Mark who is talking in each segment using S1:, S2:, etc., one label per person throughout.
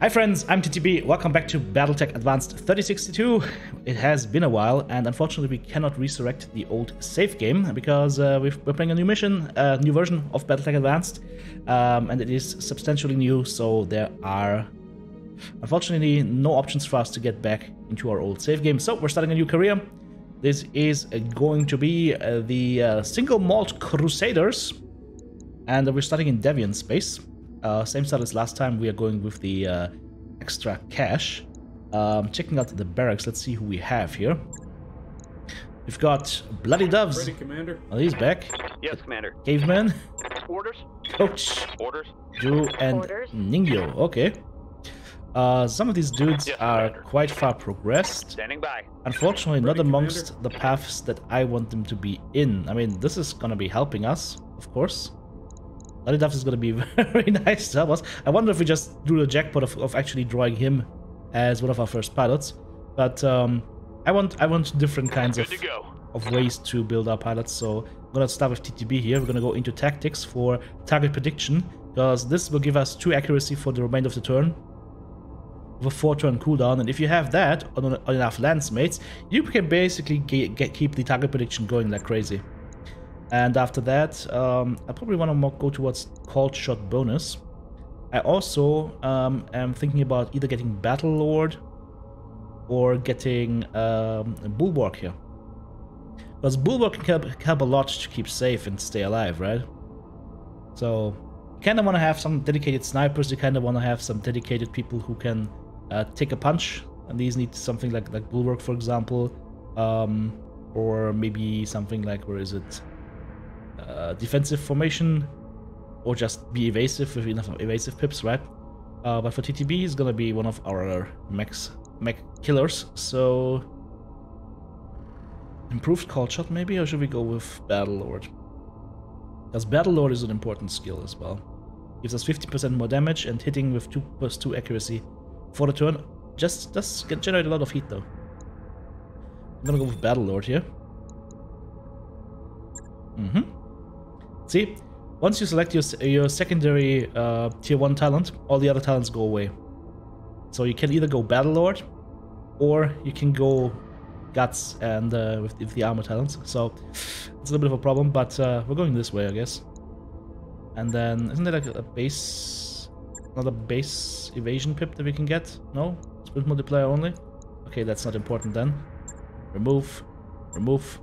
S1: Hi friends, I'm TTB. Welcome back to Battletech Advanced 3062. It has been a while, and unfortunately we cannot resurrect the old save game because uh, we are playing a new mission, a new version of Battletech Advanced, um, and it is substantially new, so there are unfortunately no options for us to get back into our old save game. So we're starting a new career. This is going to be uh, the uh, Single Malt Crusaders, and we're starting in Davion space. Uh, same start as last time, we are going with the uh, extra cash. Um, checking out the barracks, let's see who we have here. We've got Bloody Doves.
S2: Ready, Commander.
S1: Oh, he's back.
S3: Yes, Commander.
S1: Caveman,
S3: Orders?
S1: Coach,
S3: Orders?
S1: Drew, and
S4: Orders.
S1: Ningyo. Okay. Uh, some of these dudes
S3: Yes,
S1: are
S3: Commander.
S1: quite far progressed.
S3: Standing by.
S1: Unfortunately, not
S2: Ready,
S1: amongst the paths that I want them to be in. I mean, this is gonna be helping us, of course. Duff is gonna be very nice to help us. I wonder if we just do the jackpot of, of actually drawing him as one of our first pilots. But um, I want I want different kinds
S3: Good
S1: of
S3: to
S1: of ways to build our pilots. So I'm gonna start with TTB here. We're gonna go into tactics for target prediction because this will give us two accuracy for the remainder of the turn with a four turn cooldown. And if you have that on, on enough lance mates, you can basically get, get, keep the target prediction going like crazy. And after that, um, I probably want to go towards called shot bonus. I also um, am thinking about either getting Battle Lord or getting um, Bulwark here. Because Bulwark can help, help a lot to keep safe and stay alive, right? So, you kind of want to have some dedicated snipers, you kind of want to have some dedicated people who can uh, take a punch. And these need something like, like Bulwark, for example. Um, or maybe something like, where is it? Uh, defensive formation. Or just be evasive with enough evasive pips, right? Uh, but for TTB, he's gonna be one of our max mech killers. So improved call shot maybe, or should we go with Battle Lord? Because Battle Lord is an important skill as well. Gives us 50% more damage and hitting with 2 plus 2 accuracy for the turn. Just does generate a lot of heat though. I'm gonna go with Battle Lord here. Mm-hmm. See, once you select your, your secondary uh, tier 1 talent, all the other talents go away. So you can either go Battle Lord, or you can go Guts and uh, with, with the armor talents. So it's a little bit of a problem, but uh, we're going this way, I guess. And then, isn't there like a base, another base evasion pip that we can get? No? Sprint multiplier only? Okay, that's not important then. Remove, remove.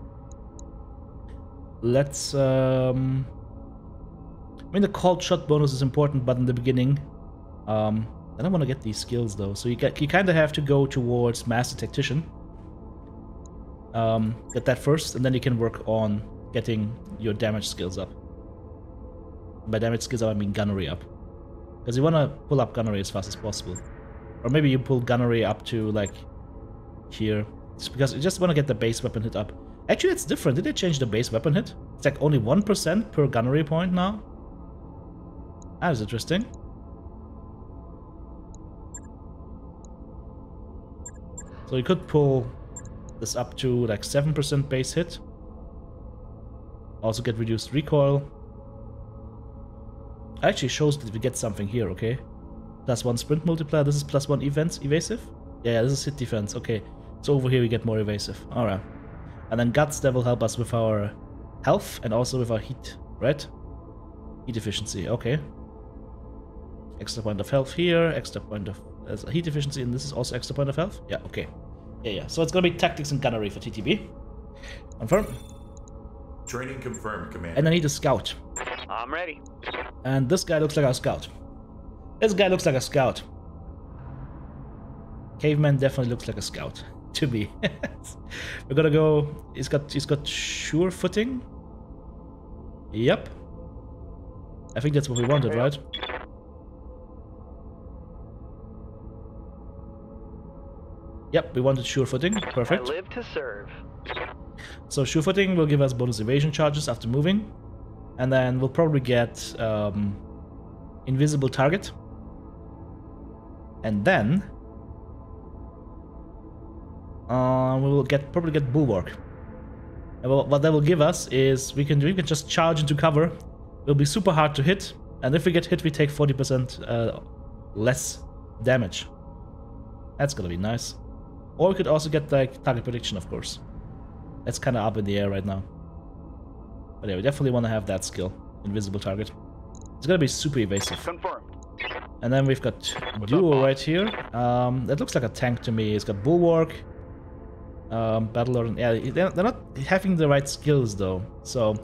S1: Let's, um... I mean, the called shot bonus is important, but in the beginning, um, I don't want to get these skills though. So you you kind of have to go towards Master Tactician. Um, get that first, and then you can work on getting your damage skills up. By damage skills, up, I mean gunnery up, because you want to pull up gunnery as fast as possible, or maybe you pull gunnery up to like here, just because you just want to get the base weapon hit up. Actually, it's different. Did they change the base weapon hit? It's like only one percent per gunnery point now. That is interesting. So you could pull this up to like 7% base hit. Also get reduced recoil. Actually shows that we get something here, okay? Plus one sprint multiplier. This is plus one events evasive? Yeah, this is hit defense. Okay. So over here we get more evasive. Alright. And then guts that will help us with our health and also with our heat, right? Heat efficiency, okay. Extra point of health here, extra point of there's a heat efficiency, and this is also extra point of health? Yeah, okay. Yeah, yeah. So it's gonna be tactics and gunnery for TTB. Confirm.
S5: Training confirmed, Commander.
S1: And I need a scout.
S3: I'm ready.
S1: And this guy looks like a scout. This guy looks like a scout. Caveman definitely looks like a scout to me. We're gonna go. He's got he's got sure footing. Yep. I think that's what we wanted, right? Yep, we wanted sure footing.
S3: I
S1: Perfect.
S3: live to serve.
S1: So sure footing will give us bonus evasion charges after moving, and then we'll probably get um, invisible target, and then uh, we will get probably get bulwark. And what what that will give us is we can we can just charge into cover. It'll be super hard to hit, and if we get hit, we take 40% uh, less damage. That's gonna be nice. Or we could also get like target prediction, of course. That's kind of up in the air right now. But yeah, we definitely want to have that skill. Invisible target. It's gonna be super evasive.
S3: Confirmed.
S1: And then we've got Duo right here. Um, that looks like a tank to me. It's got Bulwark, um, Battler. Yeah, they're, they're not having the right skills though. So,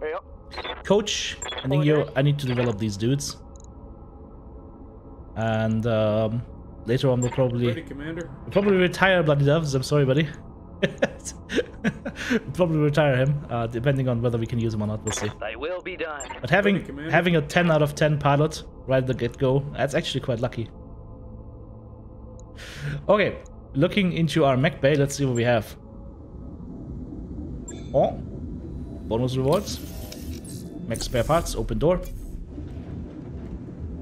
S3: Yep.
S1: Coach, I think you. I need to develop these dudes. And um, later on, we'll probably
S2: Ready, Commander.
S1: we'll probably retire Bloody Doves. I'm sorry, buddy. probably retire him, uh, depending on whether we can use him or not. We'll see.
S3: They will be done.
S1: But having
S2: Ready,
S1: having a 10 out of 10 pilot right at the get-go, that's actually quite lucky. Okay, looking into our mech bay, let's see what we have. Oh, bonus rewards. Mech spare parts, open door.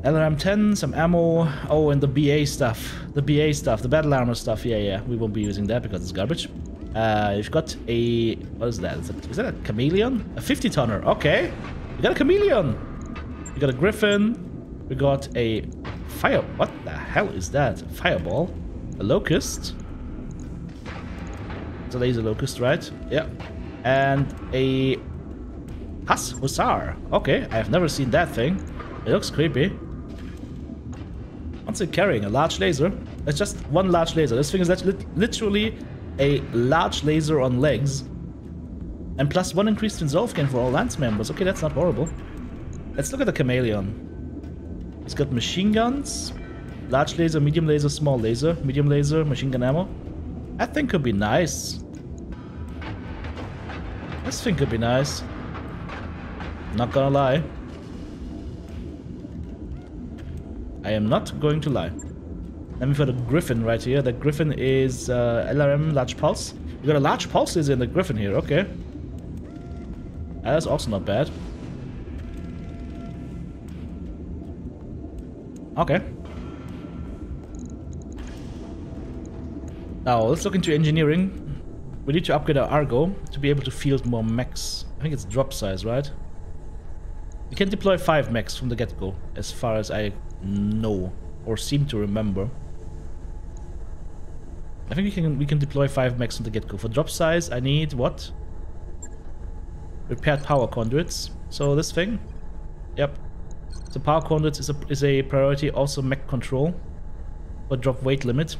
S1: LRM 10, some ammo. Oh, and the BA stuff. The BA stuff, the battle armor stuff. Yeah, yeah, we won't be using that because it's garbage. Uh, you've got a. What is that? Is, it, is that a chameleon? A 50 tonner. Okay. We got a chameleon. We got a griffin. We got a fire. What the hell is that? Fireball. A locust. It's a laser locust, right? Yeah. And a Huss Hussar. Okay, I've never seen that thing. It looks creepy. What's it carrying? A large laser? It's just one large laser. This thing is literally a large laser on legs. And plus one increased resolve gain for all lance members. Okay, that's not horrible. Let's look at the chameleon. It's got machine guns, large laser, medium laser, small laser, medium laser, machine gun ammo. That thing could be nice. This thing could be nice. Not gonna lie. I am not going to lie. Then we've got a Griffin right here. The Griffin is uh, LRM Large Pulse. We got a Large Pulse is in the Griffin here, okay. That's also not bad. Okay. Now, let's look into engineering. We need to upgrade our Argo to be able to field more mechs. I think it's drop size, right? We can deploy 5 mechs from the get-go, as far as I know, or seem to remember. I think we can we can deploy 5 mechs from the get-go. For drop size, I need what? Repaired power conduits. So this thing? Yep. So power conduits is a, is a priority, also mech control. For drop weight limit.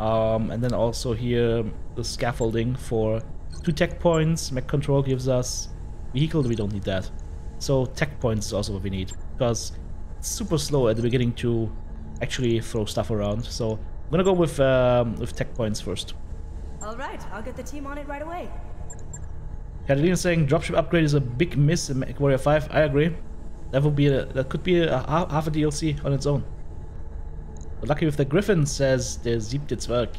S1: Um, and then also here the scaffolding for two tech points. Mech control gives us vehicle. We don't need that. So tech points is also what we need because super slow at the beginning to actually throw stuff around. So I'm gonna go with um, with tech points first.
S4: All right, I'll get the team on it right away.
S1: Catalina saying dropship upgrade is a big miss in MechWarrior 5. I agree. That would be a, that could be a, half half a DLC on its own. But lucky with the Griffin says der siebte Zwerg.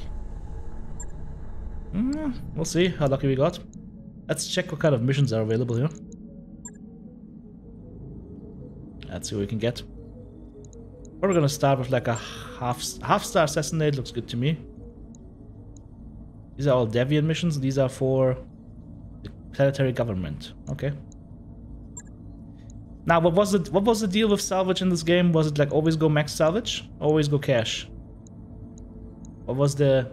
S1: Hmm, we'll see how lucky we got. Let's check what kind of missions are available here. Let's see what we can get. We're gonna start with like a half half star assassinate. Looks good to me. These are all Davion missions. These are for the planetary government. Okay. Now, what was it? What was the deal with salvage in this game? Was it like always go max salvage, always go cash? What was the?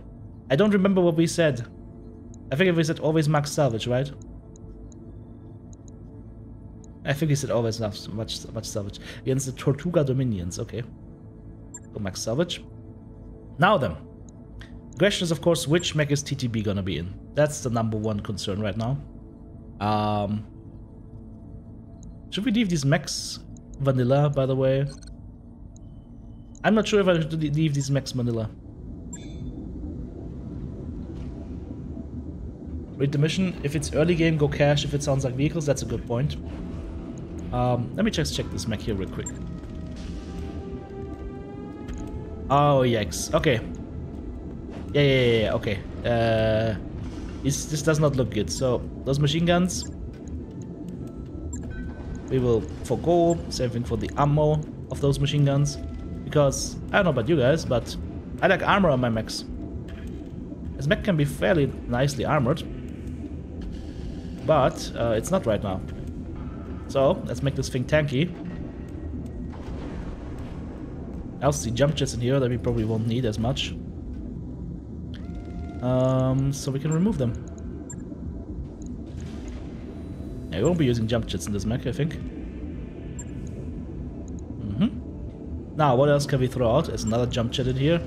S1: I don't remember what we said. I think we said always max salvage, right? I think he said always max much much salvage against the Tortuga Dominions. Okay, go max salvage. Now then, the question is of course which mech is TTB gonna be in? That's the number one concern right now. Um, should we leave these mechs vanilla, by the way? I'm not sure if I should leave these mechs vanilla. Read the mission. If it's early game, go cash. If it sounds like vehicles, that's a good point. Um, let me just check this mech here real quick. Oh, yikes. Okay. Yeah, yeah, yeah, okay. Uh, this, this does not look good. So, those machine guns, we will forgo. Same thing for the ammo of those machine guns. Because, I don't know about you guys, but I like armor on my mechs. This mech can be fairly nicely armored. But, uh, it's not right now. So, let's make this thing tanky. Else the jump jets in here that we probably won't need as much. Um, so we can remove them. Yeah, we won't be using jump jets in this mech, I think. Mm hmm Now, what else can we throw out? There's another jump jet in here.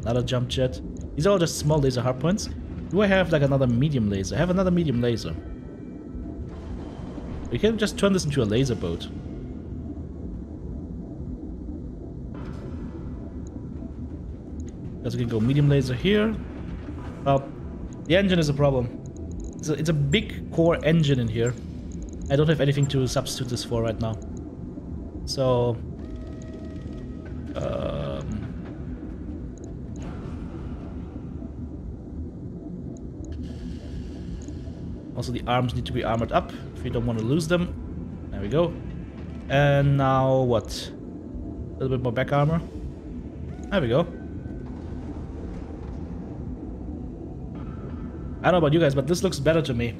S1: Another jump jet. These are all just small laser hardpoints. Do I have like another medium laser? I have another medium laser. We can just turn this into a laser boat. Because we can go medium laser here. Well, the engine is a problem. It's a, it's a big core engine in here. I don't have anything to substitute this for right now. So... Um, also the arms need to be armored up if we don't want to lose them. There we go. And now what? A little bit more back armor. There we go. I don't know about you guys, but this looks better to me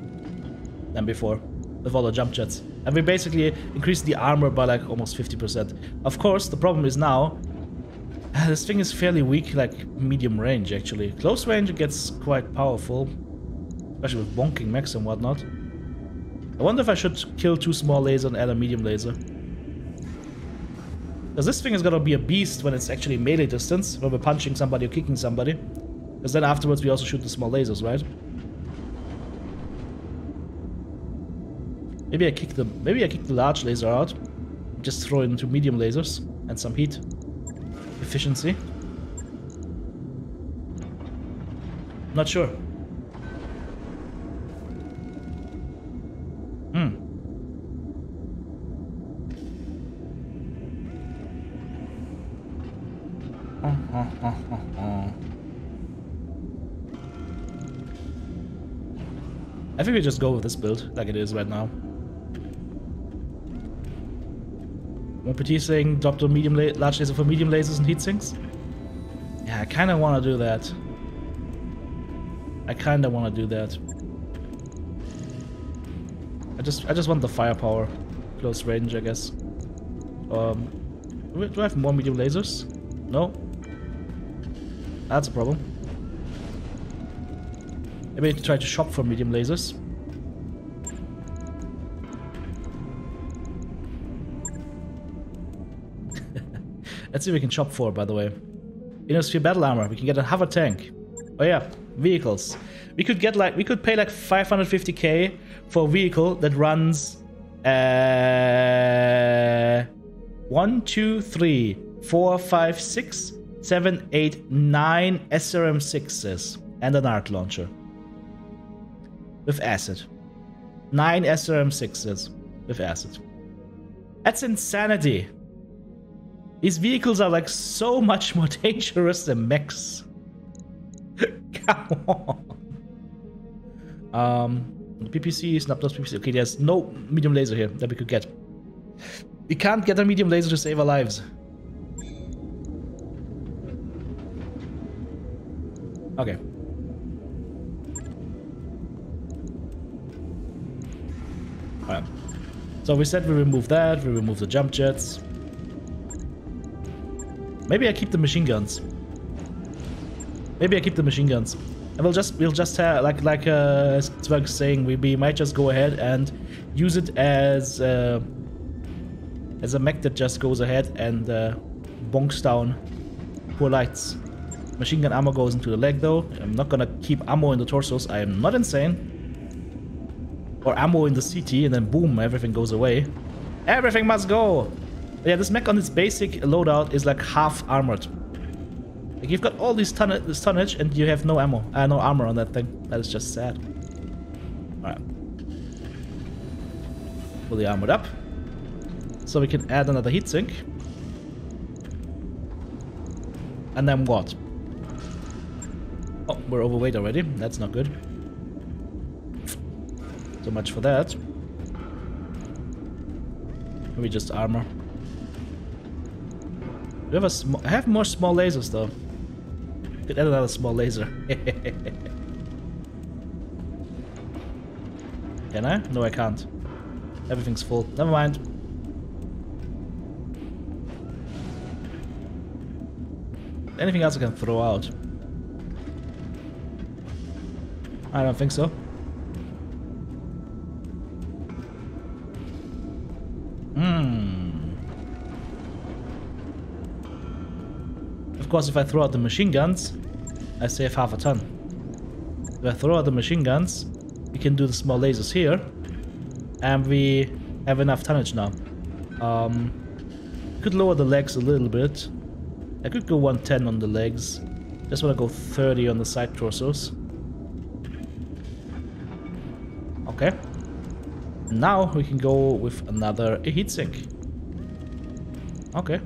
S1: than before with all the jump jets. And we basically increased the armor by like almost 50%. Of course, the problem is now, this thing is fairly weak, like medium range actually. Close range it gets quite powerful, especially with bonking mechs and whatnot. I wonder if I should kill two small lasers and add a medium laser. Because this thing is gonna be a beast when it's actually melee distance, when we're punching somebody or kicking somebody. Because then afterwards we also shoot the small lasers, right? Maybe I kick the maybe I kick the large laser out. Just throw it into medium lasers and some heat. Efficiency. Not sure. I think we just go with this build like it is right now. One saying drop the medium large laser for medium lasers and heat sinks. Yeah, I kind of want to do that. I kind of want to do that. I just I just want the firepower, close range, I guess. Um, do I have more medium lasers? No. That's a problem. Maybe I need to try to shop for medium lasers. Let's see if we can shop for, by the way. Ionosphere battle armor. We can get a hover tank. Oh yeah, vehicles. We could get like we could pay like 550k for a vehicle that runs uh one, two, three, four, five, six, seven, eight, nine SRM6s and an arc launcher. With acid. Nine SRM6s with acid. That's insanity. These vehicles are like so much more dangerous than mechs. Come on. Um, PPC, Snapdos PPC. Okay, there's no medium laser here that we could get. We can't get a medium laser to save our lives. Okay. Alright. So we said we remove that, we remove the jump jets. Maybe I keep the machine guns. Maybe I keep the machine guns. And we'll just we'll just have like like uh Zwerg saying we, we might just go ahead and use it as uh, as a mech that just goes ahead and uh, bonks down poor lights. Machine gun ammo goes into the leg though. I'm not gonna keep ammo in the torsos. I am not insane. Or ammo in the CT and then boom, everything goes away. Everything must go! yeah, this mech on its basic loadout is like half armored. Like you've got all these ton this tonnage and you have no ammo, uh, no armor on that thing. That is just sad. Alright. Fully armored up. So we can add another heatsink. And then what? We're overweight already. That's not good. So much for that. Maybe just armor. We have a have more small lasers though. Could add another small laser. Can I? No, I can't. Everything's full. Never mind. Anything else I can throw out? I don't think so. Hmm. Of course, if I throw out the machine guns, I save half a ton. If I throw out the machine guns, we can do the small lasers here, and we have enough tonnage now. Um, could lower the legs a little bit. I could go 110 on the legs. Just want to go 30 on the side torsos. Okay. Now we can go with another heatsink. Okay.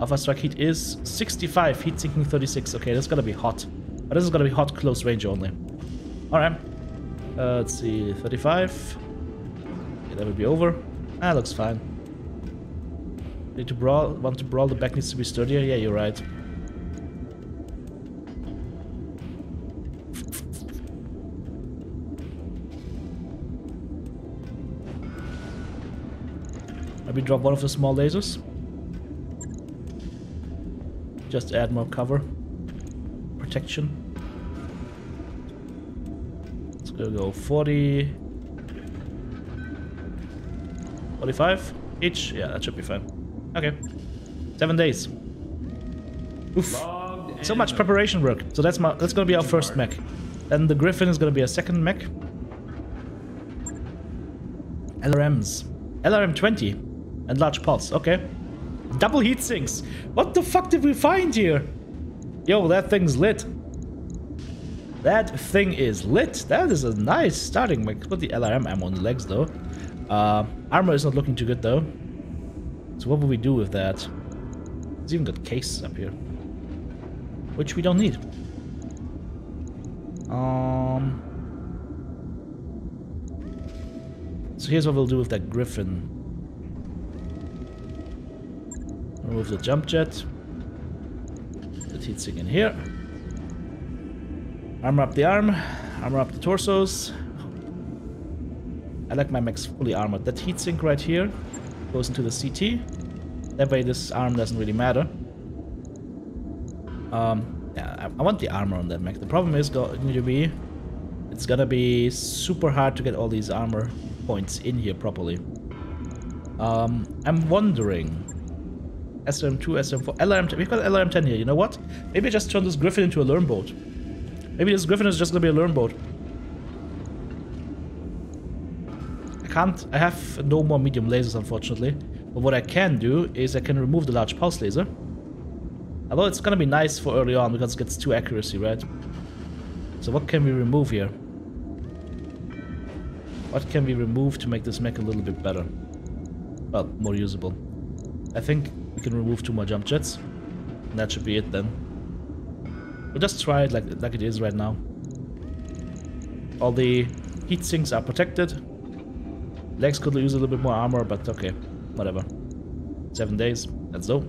S1: Alpha strike heat is 65, heat sinking 36. Okay, that's gonna be hot. But this is gonna be hot close range only. Alright. Uh, let's see, 35. Okay, that will be over. Ah, looks fine. Need to brawl, want to brawl, the back needs to be sturdier? Yeah, you're right. Maybe drop one of the small lasers. Just add more cover. Protection. It's gonna go 40. 45 each? Yeah, that should be fine. Okay. Seven days. Oof. So much preparation work. So that's my that's gonna be our first mech. Then the Griffin is gonna be a second mech. LRMs. LRM 20 and large pulse. Okay. Double heat sinks. What the fuck did we find here? Yo, that thing's lit. That thing is lit. That is a nice starting mech. Put the LRM ammo on the legs though. Uh, armor is not looking too good though. So what will we do with that? It's even got cases up here. Which we don't need. Um. So here's what we'll do with that Griffin. Remove the jump jet. The heatsink in here. Armor up the arm. Armor up the torsos. I like my mechs fully armored. That heatsink right here goes into the CT. That way this arm doesn't really matter. Um, yeah, I, I want the armor on that mech. The problem is going to be, it's gonna be super hard to get all these armor points in here properly. Um, I'm wondering, SRM2, SRM4, LRM10, we've got LRM10 here, you know what? Maybe just turn this Griffin into a Lurm boat. Maybe this Griffin is just gonna be a Lurm boat. I can't, I have no more medium lasers unfortunately. But what I can do is I can remove the large pulse laser. Although it's gonna be nice for early on because it gets too accuracy, right? So what can we remove here? What can we remove to make this mech a little bit better? Well, more usable. I think we can remove two more jump jets. And that should be it then. We'll just try it like, like it is right now. All the heat sinks are protected. Legs could use a little bit more armor, but okay, whatever. Seven days, let's go.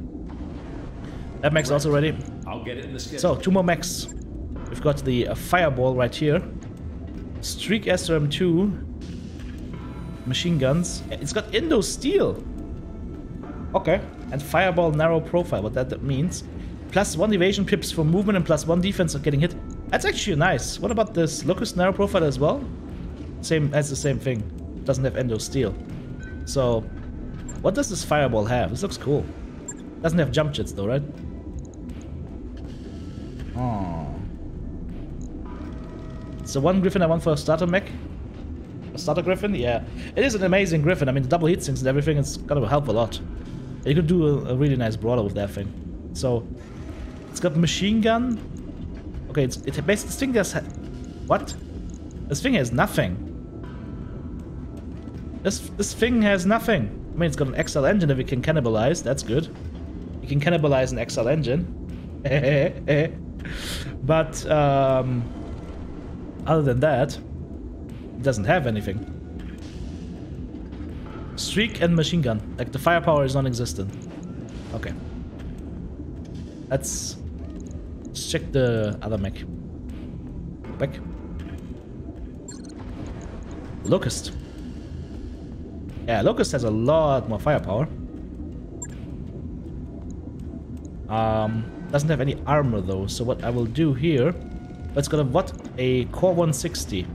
S1: That mech's also ready.
S2: I'll get it in the schedule.
S1: So, two more mechs. We've got the uh, Fireball right here. Streak SRM2. Machine guns. It's got Endo Steel. Okay. And Fireball narrow profile, what that means. Plus one evasion pips for movement and plus one defense of getting hit. That's actually nice. What about this Locust narrow profile as well? Same, that's the same thing. Doesn't have Endo Steel. So, what does this Fireball have? This looks cool. Doesn't have jump jets though, right? Oh. So one Griffin I want for a starter mech. A starter Griffin? Yeah. It is an amazing Griffin. I mean, the double heat sinks and everything, it's gonna help a lot. You could do a, a really nice brawler with that thing. So, it's got machine gun. Okay, it's, it basically, this thing has... What? This thing has nothing. This, this thing has nothing. I mean, it's got an XL engine that we can cannibalize. That's good. We can cannibalize an XL engine. but, um, other than that, it doesn't have anything. Streak and machine gun. Like, the firepower is non-existent. Okay. Let's, let's check the other mech. Back. Locust. Yeah, Locust has a lot more firepower. Um, Doesn't have any armor though, so what I will do here... Let's go to what? A Core 160.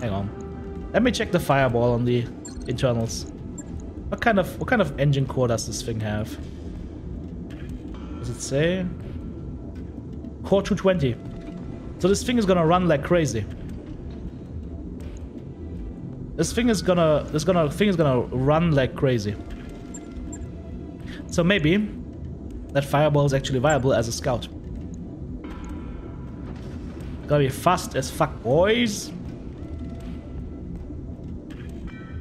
S1: Hang on. Let me check the fireball on the internals. What kind of what kind of engine core does this thing have? Does it say? Core 220. So this thing is gonna run like crazy. This thing is gonna this gonna thing is gonna run like crazy. So maybe that fireball is actually viable as a scout. Gotta be fast as fuck, boys.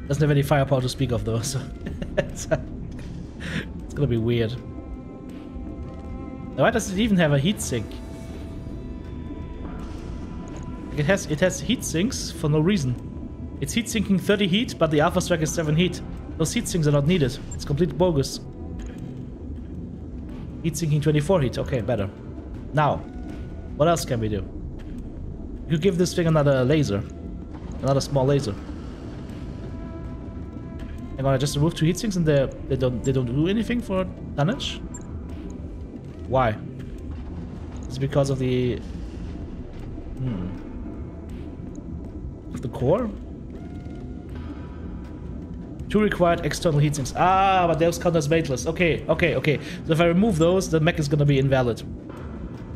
S1: Doesn't have any firepower to speak of though, so it's, uh, it's gonna be weird. Why does it even have a heat heatsink? It has it has heat sinks for no reason. It's heat sinking 30 heat, but the Alpha Strike is 7 heat. Those heat sinks are not needed. It's complete bogus. Heat sinking 24 heat. Okay, better. Now, what else can we do? You give this thing another laser. Another small laser. I'm gonna just remove two heat sinks and they they don't they don't do anything for damage? Why? Is it because of the hmm of the core? Two required external heat sinks. Ah, but those count as weightless. Okay, okay, okay. So if I remove those, the mech is gonna be invalid.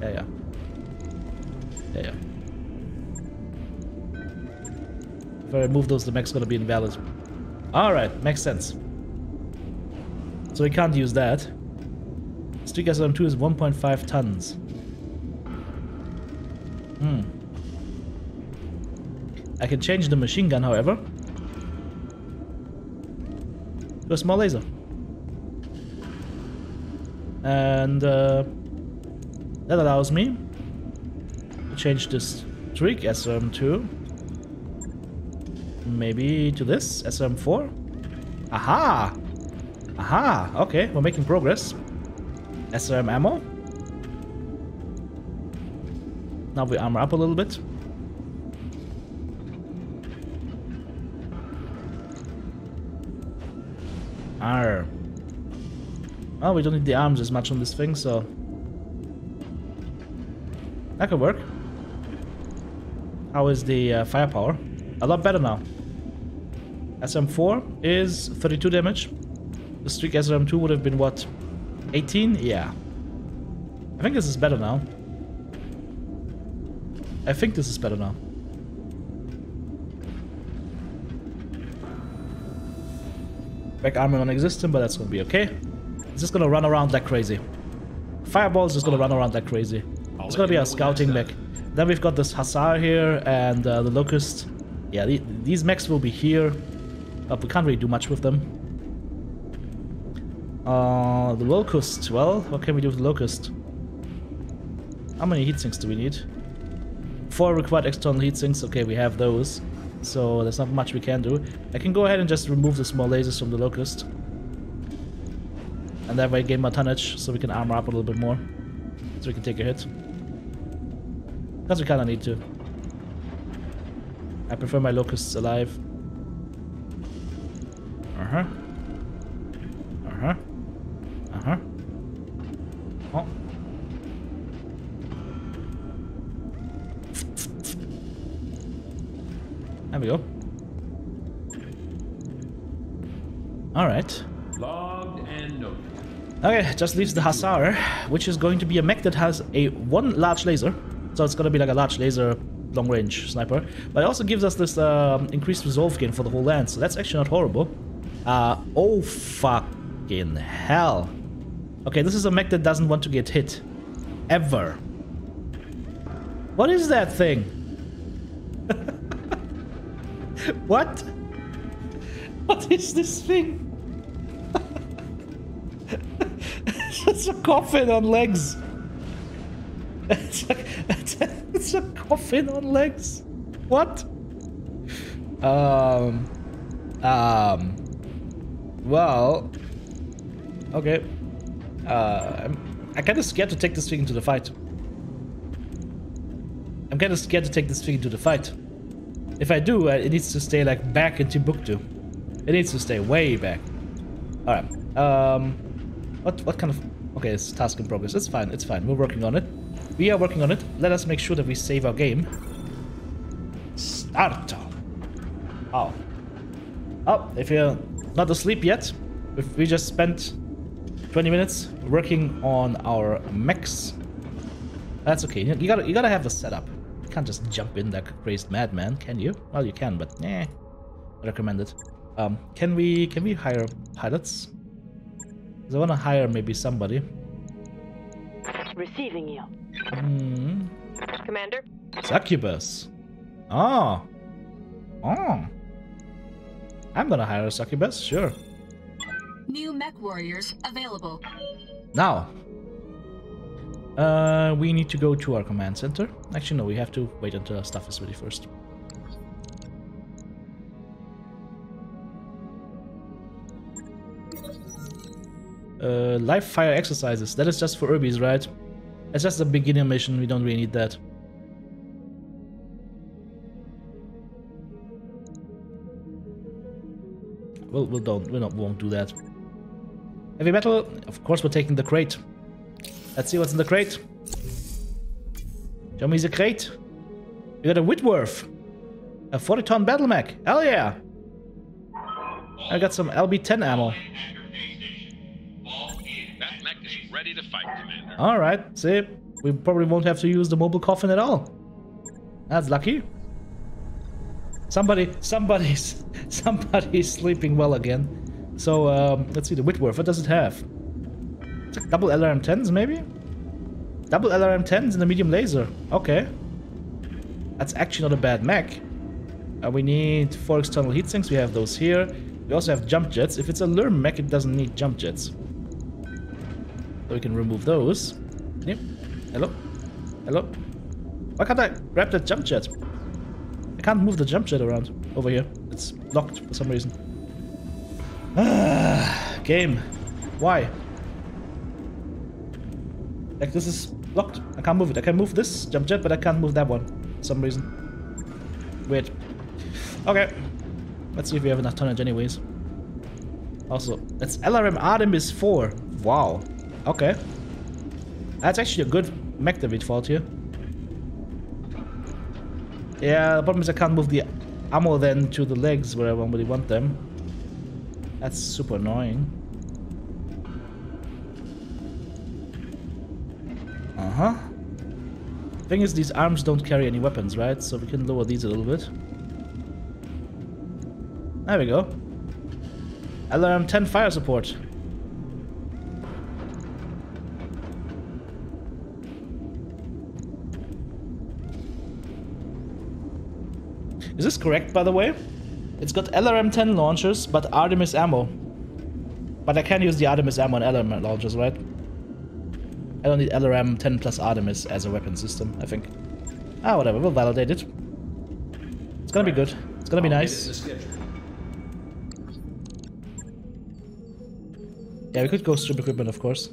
S1: Yeah, yeah. Yeah, yeah. If I remove those, the mech's gonna be invalid. Alright, makes sense. So we can't use that. Streak SRM2 is 1.5 tons. Hmm. I can change the machine gun, however. To a small laser. And uh, that allows me to change this Streak SRM2 Maybe to this, SM4? Aha! Aha! Okay, we're making progress. SRM ammo. Now we armor up a little bit. Arr. Well, we don't need the arms as much on this thing, so... That could work. How is the uh, firepower? A lot better now. SM4 is 32 damage. The Streak SRM2 would have been what? 18? Yeah. I think this is better now. I think this is better now. Back armor non-existent, but that's gonna be okay. It's just gonna run around like crazy. Fireball is just gonna run around like crazy. It's gonna be a scouting mech. Then we've got this Hussar here and uh, the Locust. Yeah, the, these mechs will be here. But we can't really do much with them. Uh, the Locust. Well, what can we do with the Locust? How many heat sinks do we need? Four required external heat sinks. Okay, we have those. So there's not much we can do. I can go ahead and just remove the small lasers from the Locust. And that way gain more tonnage, so we can armor up a little bit more. So we can take a hit. Because we kinda need to. I prefer my Locusts alive. Uh-huh. Uh-huh. Uh-huh. Oh. There we go. Alright.
S2: Logged and noted.
S1: Okay, just leaves the Hussar, which is going to be a mech that has a one large laser. So it's gonna be like a large laser long range sniper. But it also gives us this um, increased resolve gain for the whole land, so that's actually not horrible. Uh, oh fucking hell. Okay, this is a mech that doesn't want to get hit. Ever. What is that thing? what? What is this thing? it's a coffin on legs. It's a, it's, a, a coffin on legs. What? Um. Um. Well. Okay. Uh, I'm, I'm kind of scared to take this thing into the fight. I'm kind of scared to take this thing into the fight. If I do, uh, it needs to stay like back in Timbuktu. It needs to stay way back. All right. Um, what what kind of Okay, it's task in progress. It's fine, it's fine. We're working on it. We are working on it. Let us make sure that we save our game. Start. Oh. Oh, if you're not asleep yet, if we just spent 20 minutes working on our mechs. That's okay. You gotta you gotta have a setup. You can't just jump in like a crazed madman, can you? Well you can, but eh. Recommended. Um can we can we hire pilots? I wanna hire maybe somebody.
S6: Receiving you.
S1: Hmm.
S6: Commander?
S1: Succubus. Oh. Oh. I'm gonna hire a succubus, sure.
S7: New mech warriors available.
S1: Now. Uh, we need to go to our command center. Actually, no, we have to wait until our stuff is ready first. Uh, live fire exercises. That is just for Urbies, right? It's just a beginner mission. We don't really need that. We'll, we'll don't, we don't, won't do that. Heavy metal. Of course, we're taking the crate. Let's see what's in the crate. Show me the crate. We got a Whitworth. A 40 ton battle mech. Hell yeah. I got some LB10 ammo.
S8: That mech is ready to fight.
S1: Alright, see. We probably won't have to use the mobile coffin at all. That's lucky. Somebody, somebody's, somebody's sleeping well again. So, um, let's see, the Whitworth, what does it have? Double LRM-10s, maybe? Double LRM-10s and a medium laser. Okay. That's actually not a bad mech. Uh, we need four external heat sinks. We have those here. We also have jump jets. If it's a Lurm mech, it doesn't need jump jets. So we can remove those. Yep. Hello? Hello? Why can't I grab that jump jet? I can't move the jump jet around over here. It's locked for some reason. Ah, game. Why? Like this is locked. I can't move it. I can move this jump jet, but I can't move that one for some reason. Weird. Okay. Let's see if we have enough tonnage anyways. Also, that's LRM Artemis 4. Wow. Okay. That's actually a good we fought here. Yeah, the problem is I can't move the ammo then to the legs where I really want them. That's super annoying. Uh-huh. Thing is, these arms don't carry any weapons, right? So we can lower these a little bit. There we go. LRM 10 fire support. Is this correct, by the way? It's got LRM-10 launchers, but Artemis ammo. But I can't use the Artemis ammo and LRM launchers, right? I don't need LRM-10 plus Artemis as a weapon system, I think. Ah, whatever, we'll validate it. It's gonna be good. It's gonna be nice. Yeah, we could go strip equipment, of course.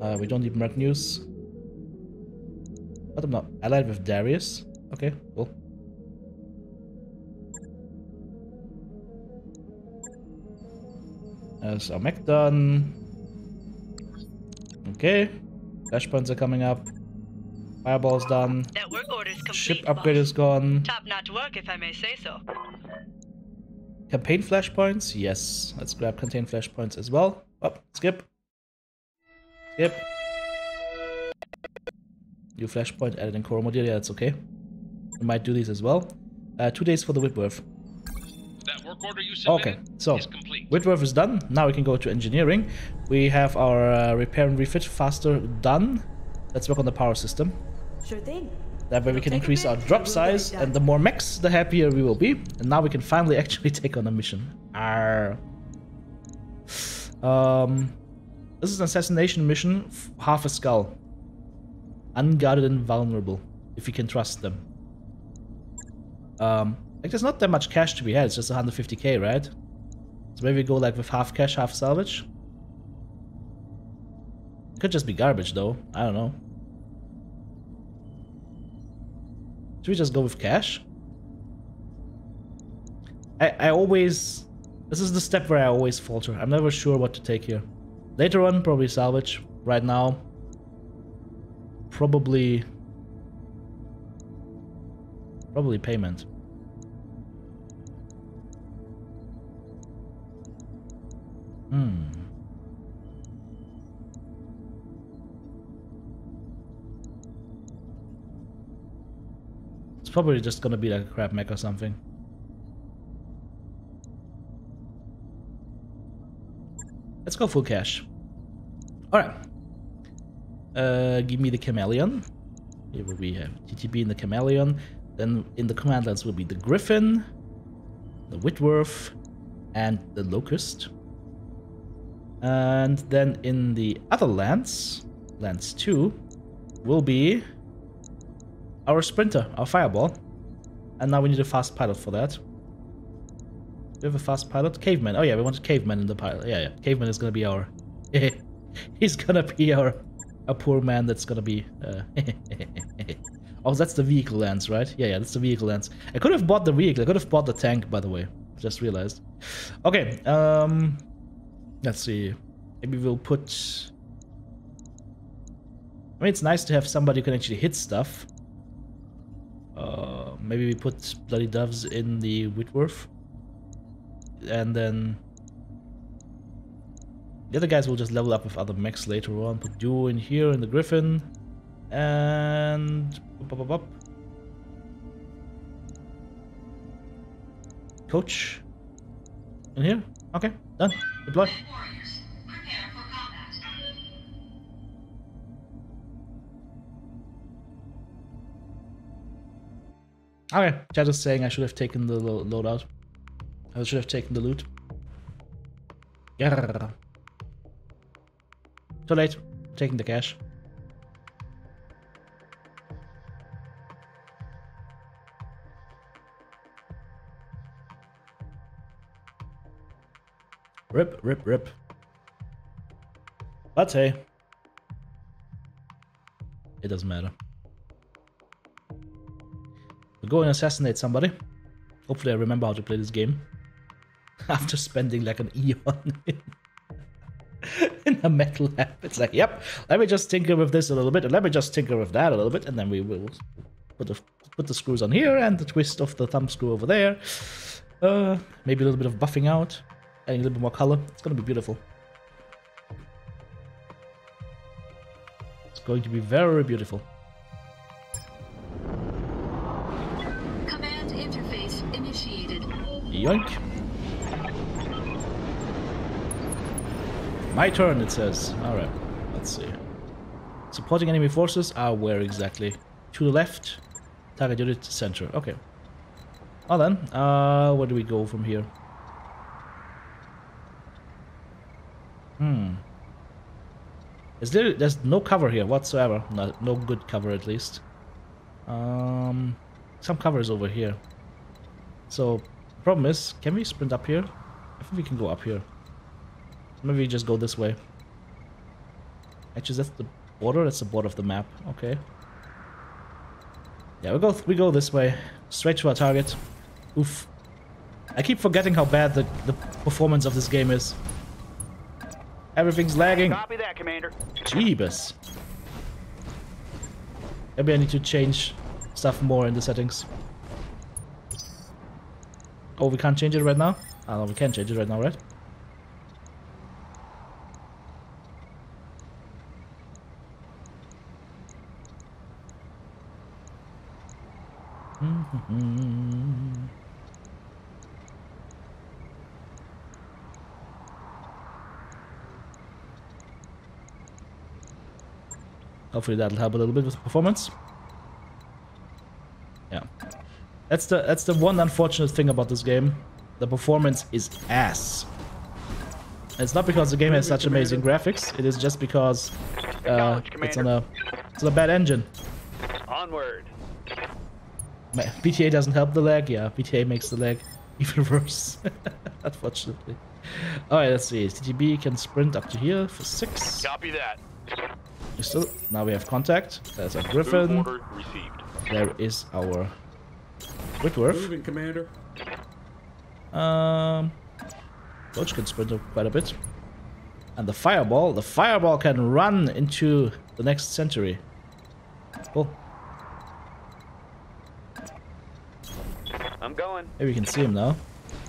S1: Uh, we don't need Merc News. But I'm not allied with Darius. Okay, cool. There's our mech done. Okay. Flashpoints are coming up. Fireball's done.
S4: That work order's complete.
S1: Ship upgrade is gone.
S4: Top notch work, if I may say so.
S1: Campaign flashpoints? Yes. Let's grab contain flashpoints as well. Up, oh, skip. Skip. New flashpoint added in. Yeah, that's okay. We might do these as well. Uh, two days for the Whitworth.
S8: That work order you submitted
S1: Okay, so
S8: is complete.
S1: Whitworth is done. Now we can go to engineering. We have our uh, repair and refit faster done. Let's work on the power system.
S4: Sure thing.
S1: That way we can increase our drop
S4: we'll get it
S1: size, and the more mechs, the happier we will be. And now we can finally actually take on a mission. Arr. Um, this is an assassination mission, half a skull. Unguarded and vulnerable, if you can trust them. Um, like there's not that much cash to be had, it's just 150k, right? So maybe go like with half cash, half salvage? Could just be garbage though, I don't know. Should we just go with cash? I, I always... This is the step where I always falter. I'm never sure what to take here. Later on, probably salvage. right now. Probably... Probably payment. Hmm. It's probably just gonna be like a crab mech or something. Let's go full cash. Alright. Uh, give me the chameleon. Here we have TTB in the chameleon. Then in the command lance will be the griffin, the Whitworth, and the locust. And then in the other lance, lance 2, will be our sprinter, our fireball. And now we need a fast pilot for that. Do we have a fast pilot? Caveman. Oh yeah, we wanted Caveman in the pilot. Yeah, yeah. Caveman is gonna be our... He's gonna be our... A poor man that's gonna be... Uh, oh, that's the vehicle lance, right? Yeah, yeah, that's the vehicle lance. I could have bought the vehicle. I could have bought the tank, by the way. Just realized. Okay, um... Let's see. Maybe we'll put... I mean, it's nice to have somebody who can actually hit stuff. Uh, maybe we put Bloody Doves in the Whitworth. And then... The other guys will just level up with other mechs later on. Put Duo in here in the Griffin. And... Up, up, up, Coach. In here? Okay, done. Deploy. Okay, chat is saying I should have taken the lo loadout. I should have taken the loot. Yeah. Too late. Taking the cash. Rip, rip, rip. But hey. It doesn't matter. We'll go and assassinate somebody. Hopefully I remember how to play this game. After spending like an eon in, in a metal lab. It's like, yep, let me just tinker with this a little bit, and let me just tinker with that a little bit, and then we will put the, put the screws on here, and the twist of the thumb screw over there. Uh, maybe a little bit of buffing out, adding a little bit more color. It's gonna be beautiful. It's going to be very beautiful.
S7: Command interface initiated.
S1: Yoink. My turn, it says. Alright, let's see. Supporting enemy forces are where exactly? To the left. Target unit center. Okay. Well then, uh, where do we go from here? Hmm. Is there? There's no cover here whatsoever. No, no good cover at least. Um, some cover is over here. So, problem is, can we sprint up here? I think we can go up here. Maybe we just go this way. Actually, that's the border. That's the border of the map. Okay. Yeah, we go we go this way, straight to our target. Oof. I keep forgetting how bad the the performance of this game is. Everything's lagging.
S3: Copy that, Commander.
S1: Jeebus. Maybe I need to change stuff more in the settings. Oh, we can't change it right now? Oh, no, we can change it right now, right? Hopefully that'll help a little bit with performance. Yeah. That's the that's the one unfortunate thing about this game. The performance is ass. It's not because the game has such amazing graphics, it is just because uh, it's on a it's on a bad engine.
S3: Onward.
S1: BTA doesn't help the lag, yeah, BTA makes the lag even worse. Unfortunately. Alright, let's see. TTB can sprint up to here for six.
S3: Copy that.
S1: We still now we have contact. There's a Griffin. There is our Whitworth.
S2: Moving, Commander.
S1: Um Coach can sprint up quite a bit. And the fireball, the fireball can run into the next century. Cool.
S3: I'm going.
S1: Maybe we can see him now.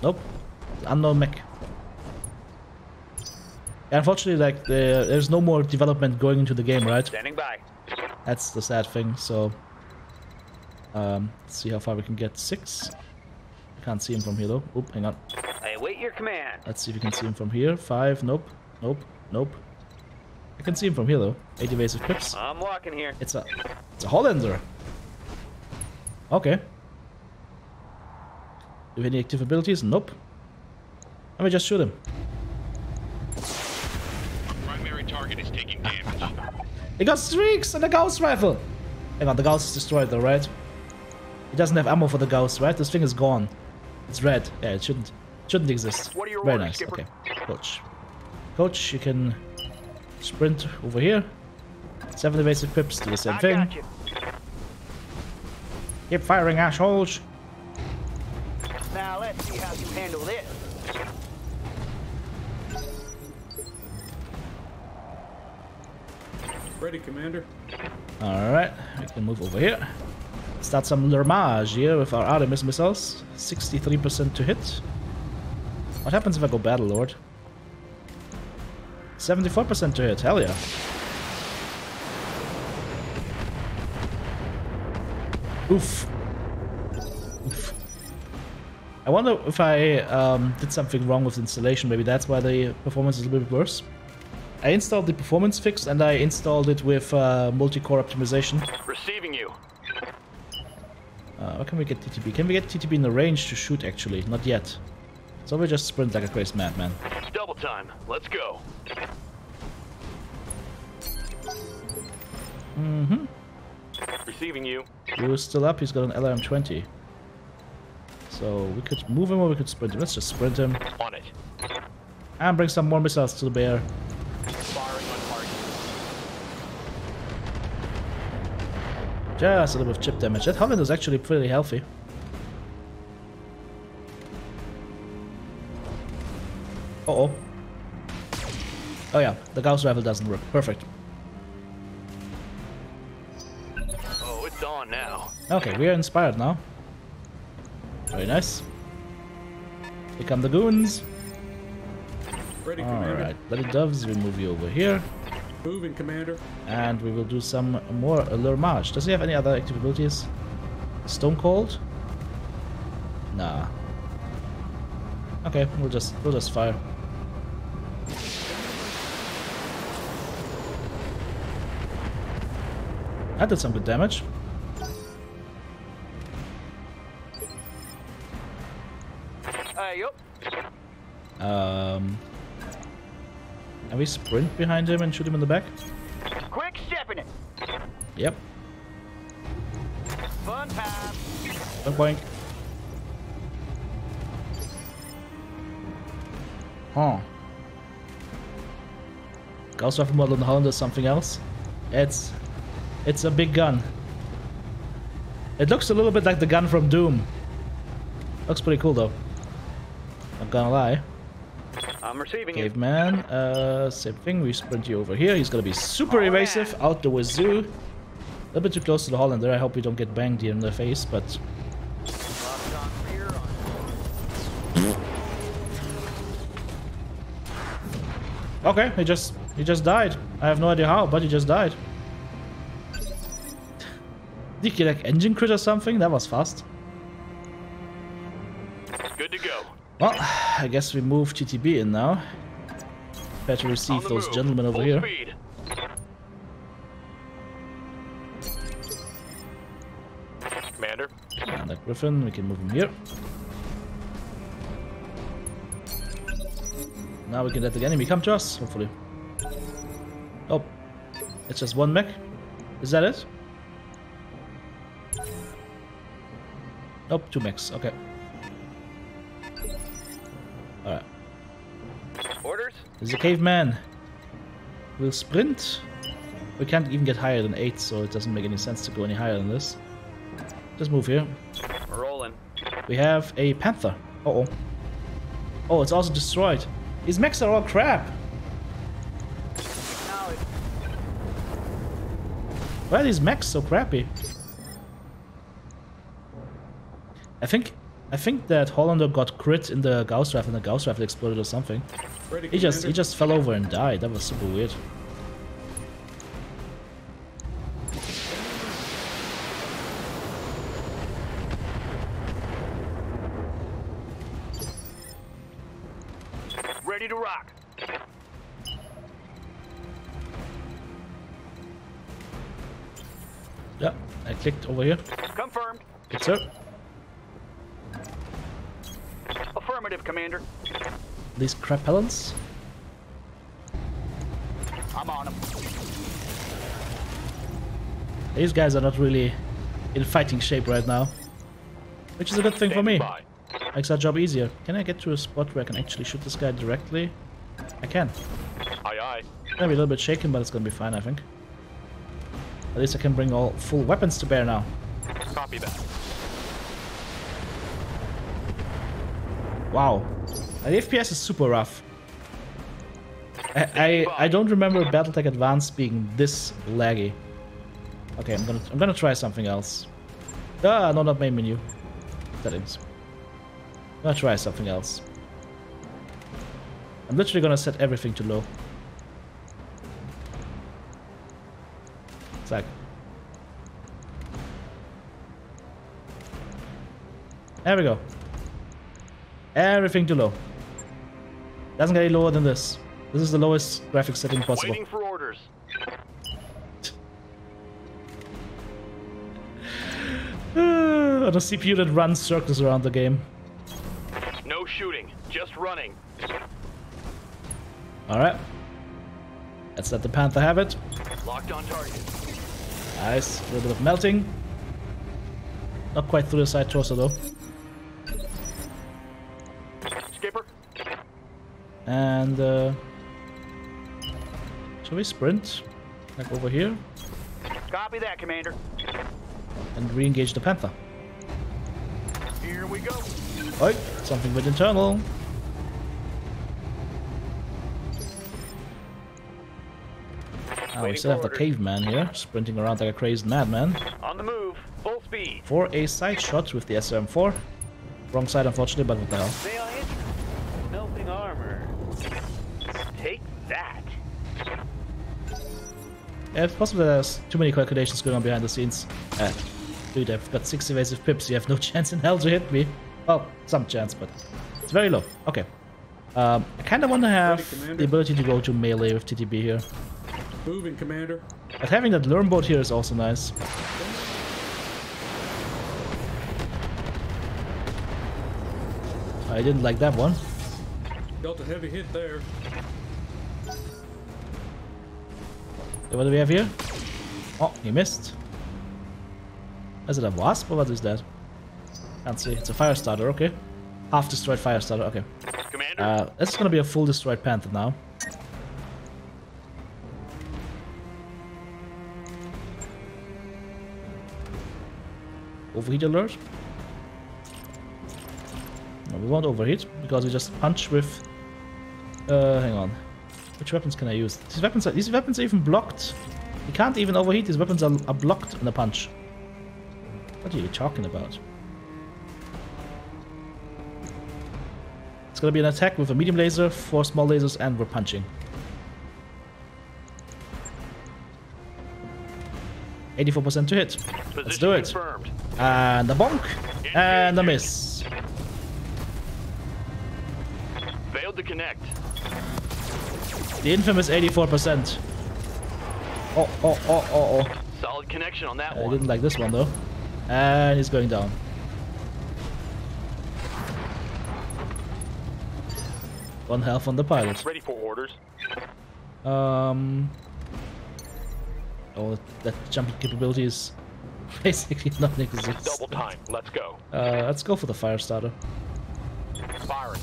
S1: Nope. Unknown mech. Unfortunately, like the, there's no more development going into the game, right?
S3: Standing by.
S1: That's the sad thing. So, um, let's see how far we can get. Six. Can't see him from here though. Oop, hang on.
S3: I await your command.
S1: Let's see if we can see him from here. Five. Nope. Nope. Nope. I can see him from here though. Eight evasive pips.
S3: I'm walking here.
S1: It's a, it's a Hollander. Okay. Do we have any active abilities? Nope. Let me just shoot him.
S8: Primary target is taking damage.
S1: He got streaks and a Gauss rifle. Hang on, the Gauss is destroyed though, right? He doesn't have ammo for the Gauss, right? This thing is gone. It's red. Yeah, it shouldn't shouldn't exist.
S3: What are your
S1: Very
S3: orders,
S1: nice.
S3: Skipper?
S1: Okay, coach. Coach, you can sprint over here. Seven evasive pips do the same thing. Keep firing, assholes.
S3: Now let's see how you handle this.
S2: Ready, Commander.
S1: Alright, we can move over here. Start some Lermage here with our Artemis missiles. 63% to hit. What happens if I go Battle Lord? 74% to hit, hell yeah. Oof. Oof. I wonder if I um, did something wrong with installation, maybe that's why the performance is a little bit worse. I installed the performance fix and I installed it with uh, multi-core optimization.
S3: Receiving you.
S1: Uh, where can we get TTB? Can we get TTB in the range to shoot actually? Not yet. So we just sprint like a crazy madman.
S3: Double time. Let's go.
S1: Mm-hmm.
S3: Receiving you.
S1: Is still up, he's got an LRM-20. So we could move him or we could sprint him. Let's just sprint him.
S3: On it.
S1: And bring some more missiles to the bear.
S3: Firing on target.
S1: Just a little bit of chip damage. That Holland is actually pretty healthy. Uh-oh. Oh yeah, the Gauss rifle doesn't work. Perfect.
S3: Oh, it's on now.
S1: Okay, we are inspired now. Very nice. Here come the goons.
S2: Ready, Commander.
S1: Alright, Bloody Doves, we move you over here.
S2: Moving, Commander.
S1: And we will do some more Allure March. Does he have any other active abilities? Stone Cold? Nah. Okay, we'll just we'll just fire. That did some good damage.
S3: Hey, yup.
S1: Um, can we sprint behind him and shoot him in the back?
S3: Quick stepping it.
S1: Yep.
S3: Fun time.
S1: Boink boink. Huh. Gauss Rifle model in Holland is something else. It's it's a big gun. It looks a little bit like the gun from Doom. Looks pretty cool though. Not gonna lie.
S3: I'm receiving.
S1: Caveman, uh, same thing. We sprint you over here. He's gonna be super
S3: Oh,
S1: evasive,
S3: yeah.
S1: out the wazoo. A little bit too close to the Hollander. I hope we don't get banged here in the face, but
S3: Locked on rear on.
S1: okay. He just he just died. I have no idea how, but he just died. Did he get like engine crit or something? That was fast.
S3: Good to go.
S1: Well, I guess we move TTB in now.
S3: Better
S1: receive those
S3: move.
S1: gentlemen over
S3: Full
S1: here.
S3: Speed. Commander.
S1: And the Griffin, we can move him here. Now we can let the enemy come to us, hopefully. Oh, it's just one mech? Is that it? Nope, two mechs, okay. There's a caveman. We'll sprint. We can't even get higher than 8, so it doesn't make any sense to go any higher than this. Just move here.
S3: We're rolling.
S1: We have a panther. Uh oh Oh, it's also destroyed. These mechs are all crap. Why are these mechs so crappy? I think I think that Hollander got crit in the Gauss rifle and the Gauss rifle exploded or something.
S2: Ready,
S1: He just he just fell over and died. That was super weird.
S3: Ready to rock.
S1: Yeah, I clicked over here.
S3: Confirmed.
S1: Good sir. These crap pellets.
S3: I'm on him.
S1: These guys are not really in fighting shape right now. Which is a good thing for me. Makes our job easier. Can I get to a spot where I can actually shoot this guy directly? I can.
S8: Aye aye.
S1: Gonna be a little bit shaken, but it's gonna be fine, I think. At least I can bring all full weapons to bear now.
S8: Copy that.
S1: Wow. The FPS is super rough. I, I, I don't remember BattleTech Advance being this laggy. Okay, I'm gonna I'm gonna try something else. Ah, no, not main menu. Settings. I'm gonna try something else. I'm literally gonna set everything to low. It's There we go. Everything to low. Doesn't get any lower than this. This is the lowest graphics setting possible.
S3: Waiting for orders.
S1: on a CPU that runs circles around the game.
S3: No shooting, just running.
S1: Alright. Let's let the Panther have it.
S3: Locked on target.
S1: Nice. A little bit of melting. Not quite through the side torso though. And uh shall we sprint? Like over here
S3: Copy that, Commander.
S1: and re-engage the Panther.
S3: Here we go.
S1: Oi, something with internal. Ah, we still have the caveman here, sprinting around like a crazed madman.
S3: On the move. Full speed.
S1: For a side shot with the SRM4. Wrong side, unfortunately, but what the hell.
S3: Sail in. Melting armor. Take that.
S1: Yeah, it's possible there's too many calculations going on behind the scenes. Uh, dude, I've got six evasive pips. You have no chance in hell to hit me. Well, some chance, but it's very low. Okay. Um, I kind of want to have
S2: Ready,
S1: the ability to go to melee with TTB here.
S2: Moving, Commander.
S1: But having that Lurm boat here is also nice. I didn't like that one.
S2: Dealt a heavy hit there.
S1: What do we have here? Oh, he missed. Is it a wasp or what is that? Can't see. It's a fire starter, okay. Half destroyed fire starter, okay.
S3: Commander.
S1: Uh, this is gonna be a full destroyed panther now. Overheat alert. No, we won't overheat because we just punch with. Uh, hang on. Which weapons can I use? These weapons are these weapons are even blocked. You can't even overheat. These weapons are, are blocked in a punch. What are you talking about? It's gonna be an attack with a medium laser, four small lasers, and we're punching. 84% to hit. Let's do it.
S3: confirmed.
S1: And a bonk. And a miss.
S3: Failed to connect.
S1: The infamous 84%. Oh, oh, oh, oh, oh.
S3: Solid connection on that
S1: I
S3: one.
S1: didn't like this one though. And he's going down. One health on the pilot.
S3: Ready for orders.
S1: Um. Oh, that jumping capability is basically non-existent.
S8: Double time. Let's go.
S1: Uh, let's go for the fire starter.
S8: Firing.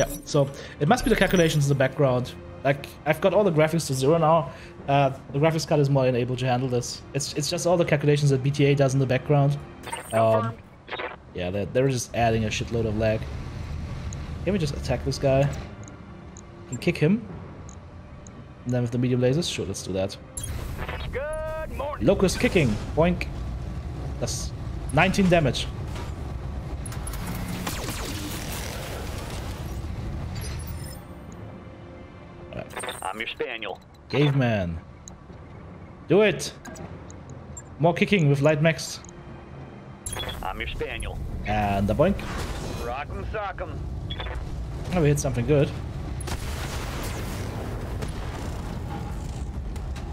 S1: Yeah, so it must be the calculations in the background. Like, I've got all the graphics to zero now. Uh, the graphics card is more than able to handle this. It's it's just all the calculations that BTA does in the background. Um, yeah, they're, they're just adding a shitload of lag. Can we just attack this guy? And kick him? And then with the medium lasers, sure, let's do that.
S3: Good morning.
S1: Locust kicking, boink. That's 19 damage.
S3: Your spaniel.
S1: Caveman. Do it! More kicking with light mechs.
S3: I'm your spaniel.
S1: And the boink.
S3: Rock'em sock'em.
S1: Oh, we hit something good.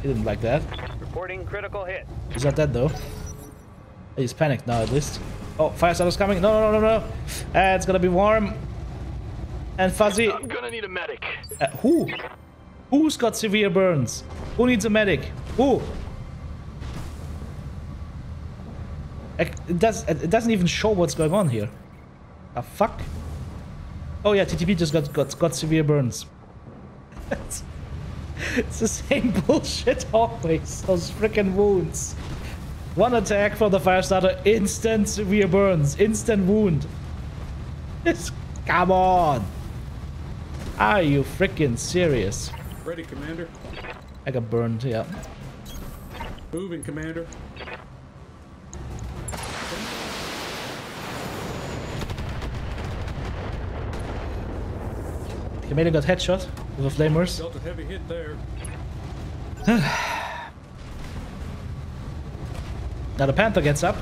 S1: He didn't like that.
S3: Reporting critical hit.
S1: He's not dead though. He's panicked now at least. Oh, fire starter's coming. No, no, no, no, no. Uh, it's gonna be warm. And fuzzy.
S8: I'm gonna need a medic.
S1: Uh, who? Who's got severe burns? Who needs a medic? Who? It does. It doesn't even show what's going on here. A fuck. Oh yeah, TTB just got got got severe burns. it's, it's the same bullshit always. Those freaking wounds. One attack from the fire starter, instant severe burns, instant wound. It's, come on. Are you freaking serious?
S2: Ready, Commander.
S1: I got burned, yeah.
S2: Moving, Commander.
S1: Kameda got headshot with the flamers.
S2: Dealt a heavy hit there.
S1: Now the Panther gets up.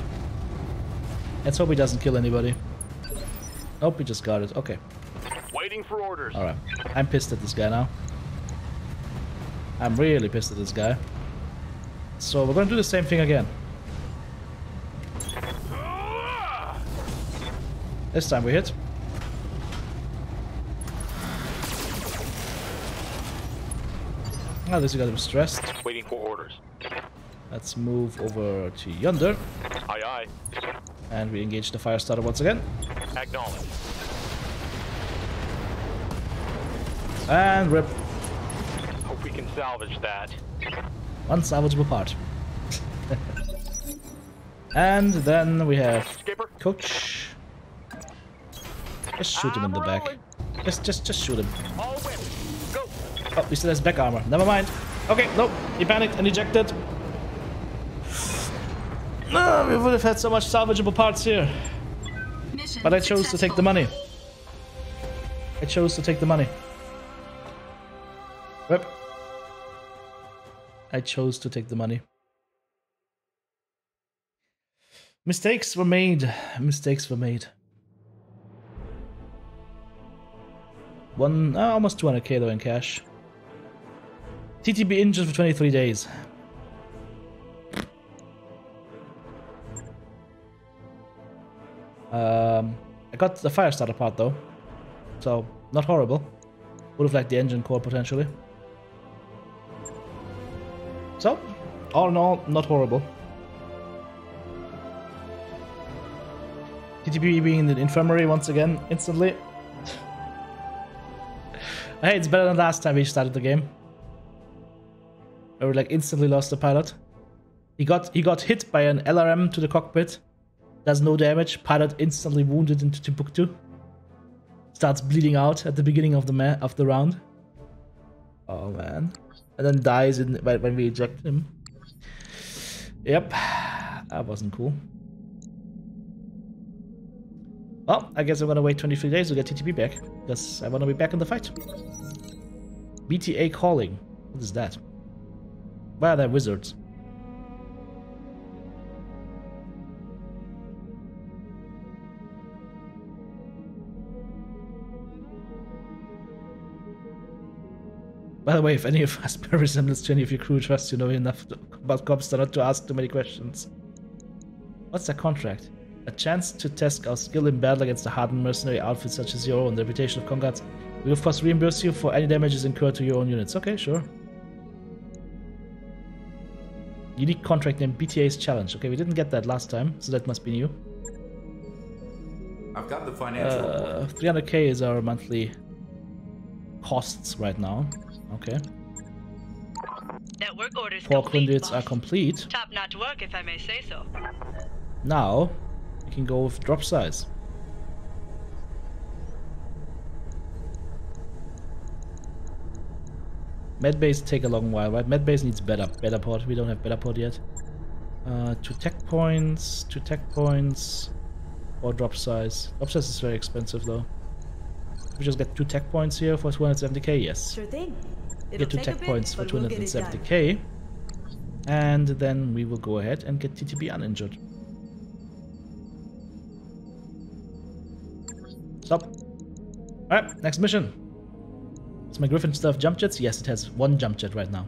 S1: Let's hope he doesn't kill anybody. Nope, he just got it. Okay.
S8: Waiting for orders.
S1: Alright. I'm pissed at this guy now. I'm really pissed at this guy. So we're gonna do the same thing again. This time we hit. Now this guy was stressed.
S8: Waiting for orders.
S1: Let's move over to yonder.
S8: Aye, aye.
S1: And we engage the fire starter once again.
S8: Acknowledge.
S1: And rip.
S8: Hope we can salvage that.
S1: Unsalvageable part. and then we have
S8: Skipper,
S1: Coach. Just shoot him in the back. Just, just, just shoot him.
S3: All weapons. Go.
S1: Oh, he still has back armor. Never mind. Okay, nope. He panicked and ejected. No, we would have had so much salvageable parts here.
S7: Mission
S1: But I chose to take the money. I chose to take the money. Rip. I chose to take the money. Mistakes were made. Mistakes were made. One, uh, almost 200k though in cash. TTB injured for 23 days. Um, I got the fire starter part though, so not horrible. Would have liked the engine core potentially. All in all, not horrible. TTB being in the infirmary once again, instantly. hey, it's better than last time we started the game. Where we like instantly lost the pilot. He got he got hit by an LRM to the cockpit. Does no damage. Pilot instantly wounded into Timbuktu. Starts bleeding out at the beginning of the of the round. Oh man. And then dies in, when we eject him. Yep. That wasn't cool. Well, I guess I'm gonna wait 23 days to get TTB back. Because I wanna be back in the fight. BTA calling. What is that? Why are there wizards? By the way, if any of us bear resemblance to any of your crew, trust you know enough about Cobster not to ask too many questions. What's that contract? A chance to test our skill in battle against a hardened mercenary outfit such as your own, the reputation of Congat. We'll of course reimburse you for any damages incurred to your own units. Okay, sure. Unique contract named BTA's Challenge. Okay, we didn't get that last time, so that must be new.
S5: I've got the financial.
S1: Uh, 300k is our monthly costs right now. Okay.
S4: Network orders
S1: Four
S4: complete,
S1: are complete.
S4: Top-notch work, if I may say so.
S1: Now, we can go with drop size. Medbase take a long while, right? Medbase needs better, better port. We don't have better port yet. Uh, two tech points, two tech points, or drop size. Drop size is very expensive though. We just get two tech points here for 270k. Yes.
S6: Sure thing. It'll
S1: get two tech
S6: bit,
S1: points for
S6: but we'll get it done.
S1: 270k, and then we will go ahead and get TTB uninjured. Stop. Alright, next mission. Is my Griffin stuff jump jets? Yes, it has one jump jet right now.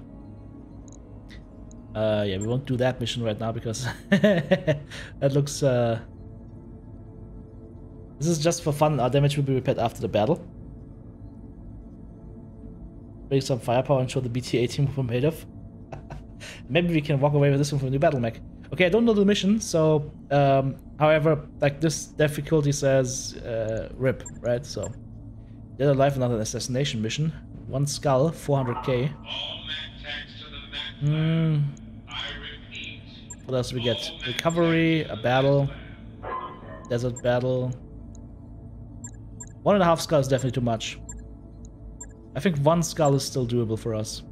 S1: Uh, yeah, we won't do that mission right now because that looks. Uh... This is just for fun. Our damage will be repaired after the battle. Bring some firepower and show the BTA team what we're made of. Maybe we can walk away with this one from the new battle mech. Okay, I don't know the mission, so um, however, like this difficulty says uh, RIP, right? So dead alive, another assassination mission. One skull, 400k. Hmm. What else do we get? Recovery, a battle, desert battle. One and a half skull is definitely too much. I think one skull is still doable for us.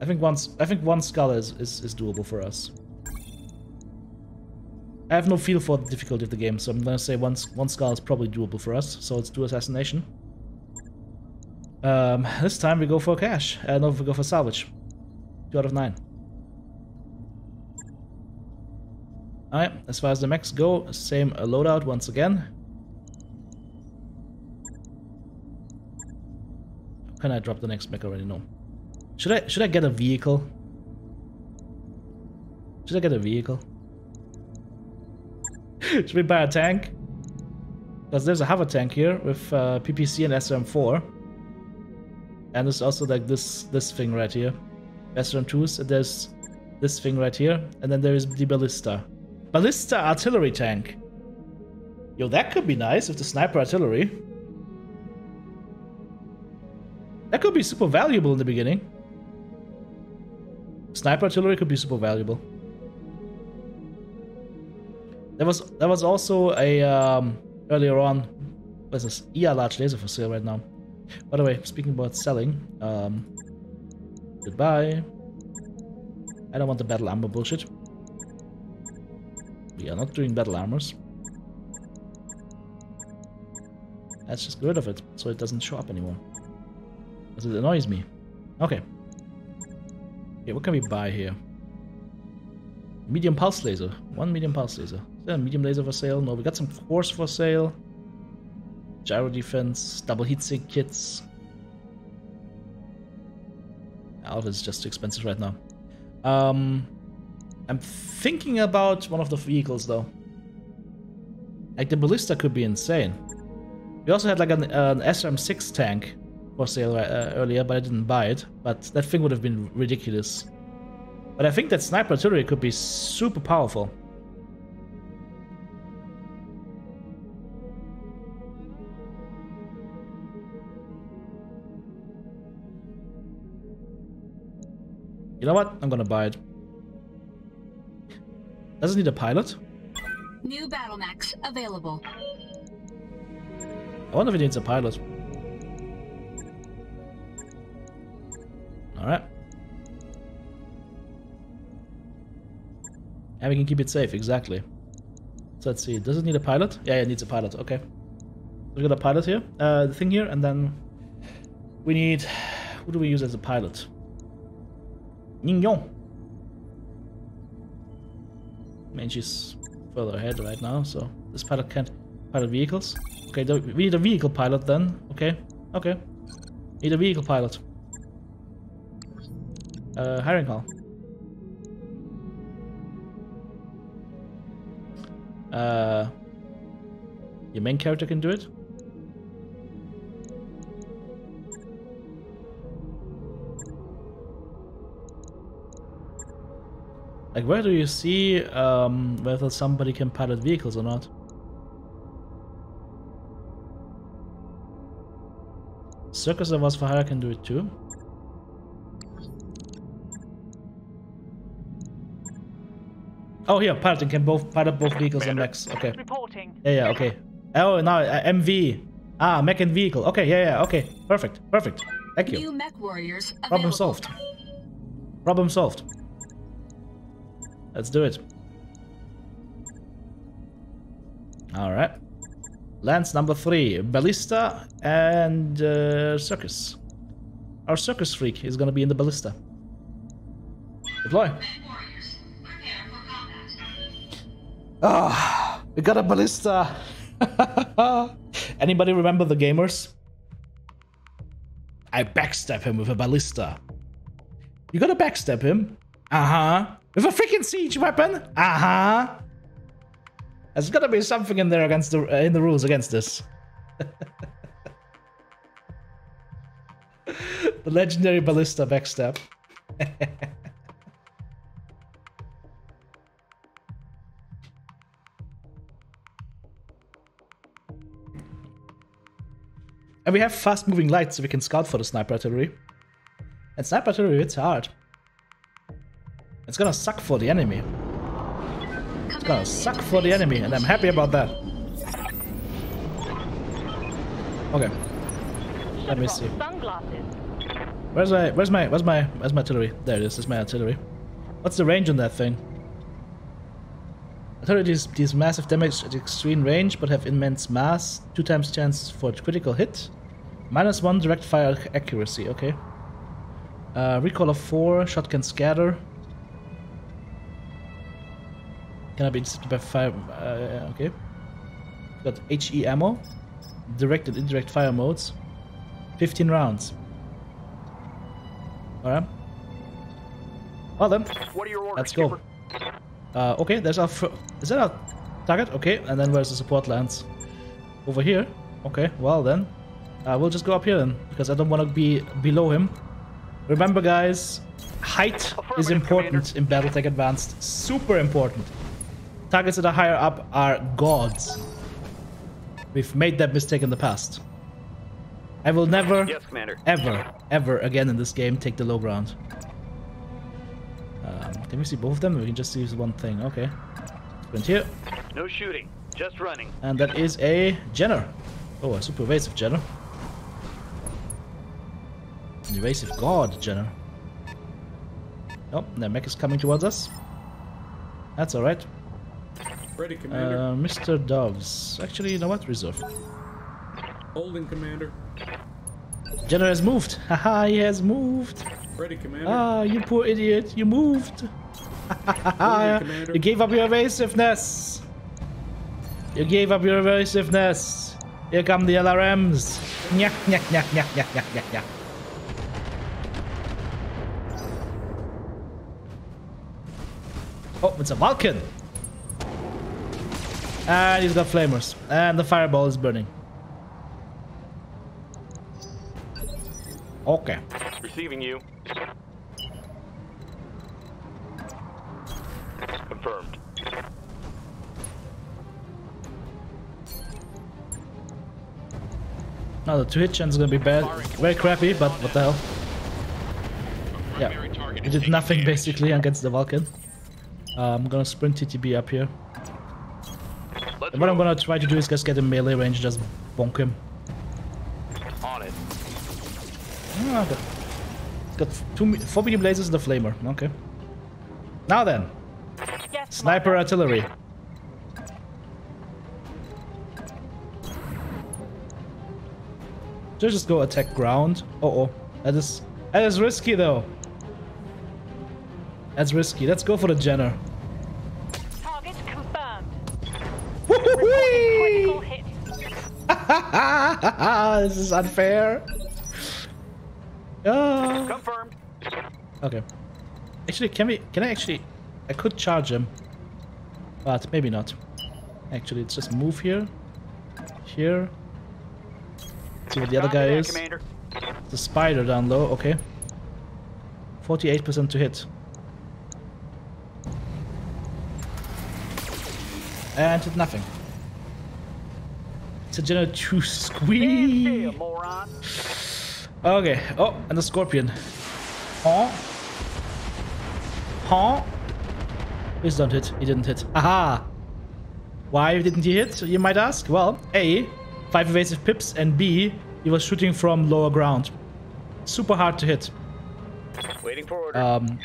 S1: I think one, I think one skull is, is, is doable for us. I have no feel for the difficulty of the game, so I'm gonna say one, one skull is probably doable for us, so let's do assassination. Um, this time we go for cash, uh, no, we go for salvage. Two out of nine. Alright, as far as the mechs go, same loadout once again. Can I drop the next mech already? No. Should I should I get a vehicle? Should I get a vehicle? should we buy a tank? Because there's a hover tank here with uh, PPC and SRM4. And there's also like this this thing right here. SRM2s, and there's this thing right here. And then there is the Ballista. Ballista artillery tank. Yo, that could be nice with the sniper artillery. That could be super valuable in the beginning. Sniper artillery could be super valuable. There was there was also a um, earlier on. What's this? ER large laser for sale right now. By the way, speaking about selling, um, goodbye. I don't want the battle armor bullshit. We are not doing battle armors. Let's just get rid of it so it doesn't show up anymore. Because it annoys me. Okay. Okay, what can we buy here? Medium pulse laser. One medium pulse laser. Is there a medium laser for sale? No, we got some force for sale. Gyro defense, double heatsink kits. All of it's just too expensive right now. Um, I'm thinking about one of the vehicles though. Like the ballista could be insane. We also had like an, an SRM6 tank for sale uh, earlier, but I didn't buy it. But that thing would have been ridiculous. But I think that sniper artillery could be super powerful. You know what? I'm gonna buy it. Does it need a pilot?
S7: New battle mechs available.
S1: I wonder if it needs a pilot. And we can keep it safe, exactly. So let's see, does it need a pilot? Yeah, it needs a pilot, okay. We got a pilot here, uh, the thing here, and then we need, who do we use as a pilot? Ningyon. I mean, she's further ahead right now, so this pilot can't pilot vehicles. Okay, we need a vehicle pilot then. Okay, okay. Need a vehicle pilot. Uh, hiring call. Uh, your main character can do it. Like, where do you see um, whether somebody can pilot vehicles or not? Circus of us for hire can do it too. Oh, here, piloting can both pilot both vehicles and mechs. Okay.
S4: Reporting.
S1: Yeah, yeah, okay. Oh, now uh, MV. Ah, mech and vehicle. Okay, yeah, yeah, okay. Perfect, perfect. Thank you.
S7: New mech warriors available.
S1: Problem solved. Problem solved. Let's do it. Alright. Lance number three. Ballista and uh, Circus. Our Circus Freak is gonna be in the Ballista. Deploy. Ah, we got a Ballista. Anybody remember the gamers? I backstab him with a ballista. You gotta backstab him. Uh huh. With a freaking siege weapon. Uh huh. There's gotta be something in there against the uh, in the rules against this. the legendary ballista backstab. And we have fast moving lights so we can scout for the sniper artillery. And sniper artillery hits hard. It's gonna suck for the enemy. It's gonna suck for the enemy, and I'm happy about that. Okay. Let me see. Where's my where's my where's my where's my artillery? There it is, is my artillery. What's the range on that thing? Artillery deals, deals massive damage at extreme range but have immense mass, two times chance for critical hit, minus one direct fire accuracy, okay. Uh, recoil of four, shot can scatter. Cannot be intercepted by fire, uh, okay. Got HE ammo, direct and indirect fire modes, 15 rounds. Alright. Well then,
S3: What are your orders,
S1: let's go.
S3: Skipper?
S1: Uh, okay, there's our. Is that our target? Okay, and then where's the support lance? Over here. Okay, well then, uh, we'll just go up here then because I don't want to be below him. Remember, guys, height is important in BattleTech Advanced. Super important. Targets that are higher up are gods. We've made that mistake in the past. I will never,
S3: Yes, Commander.
S1: ever, ever again in this game take the low ground. Um, can we see both of them? We can just use one thing. Okay. Sprint here.
S3: No shooting, just running.
S1: And that is a Jenner. Oh, a super evasive Jenner. An evasive god Jenner. Oh, their mech is coming towards us. That's alright.
S2: Ready, Commander.
S1: Uh, Mr. Doves. Actually, you know what? Reserve.
S2: Holding, Commander.
S1: Jenner has moved. Haha, he has moved.
S2: Ready, Commander.
S1: Ah, you poor idiot. You moved.
S2: Moving, Commander.
S1: you gave up your evasiveness. You gave up your evasiveness. Here come the LRMs. Nyak, nyak, nyak, nyak, nyak, nyak, nyak, nyak. Oh, it's a Vulcan. And he's got flamers. And the fireball is burning. Okay.
S8: Receiving you. Confirmed.
S1: Now the two hit chance is gonna be bad. Very crappy, but what the hell. Yeah. We did nothing basically against the Vulcan. Uh, I'm gonna sprint TTB up here. And what I'm gonna try to do is just get in melee range, just bonk him.
S8: On it.
S1: Ah, got, two, four medium lasers and a flamer. Okay. Now then,
S4: Yes,
S1: sniper artillery. Should I just go attack ground? Uh oh, that is that is risky though. That's risky. Let's go for the Jenner.
S4: Target confirmed.
S1: Woo-hoo-wee!
S4: Critical hit.
S1: this is unfair. Ah.
S3: Confirmed.
S1: Okay. Actually, can we? Can I actually? I could charge him, but maybe not. Actually, let's just move here, here. See what the other guy is.
S3: Commander.
S1: The spider down low. Okay. Forty-eight percent to hit. And hit nothing. It's a general two squeeze. Okay. Oh, and the scorpion. Huh? Huh? Please don't hit. He didn't hit. Aha! Why didn't he hit, you might ask? Well, A, 5 evasive pips, and B, he was shooting from lower ground. super hard to hit.
S3: Waiting for order.
S1: Um,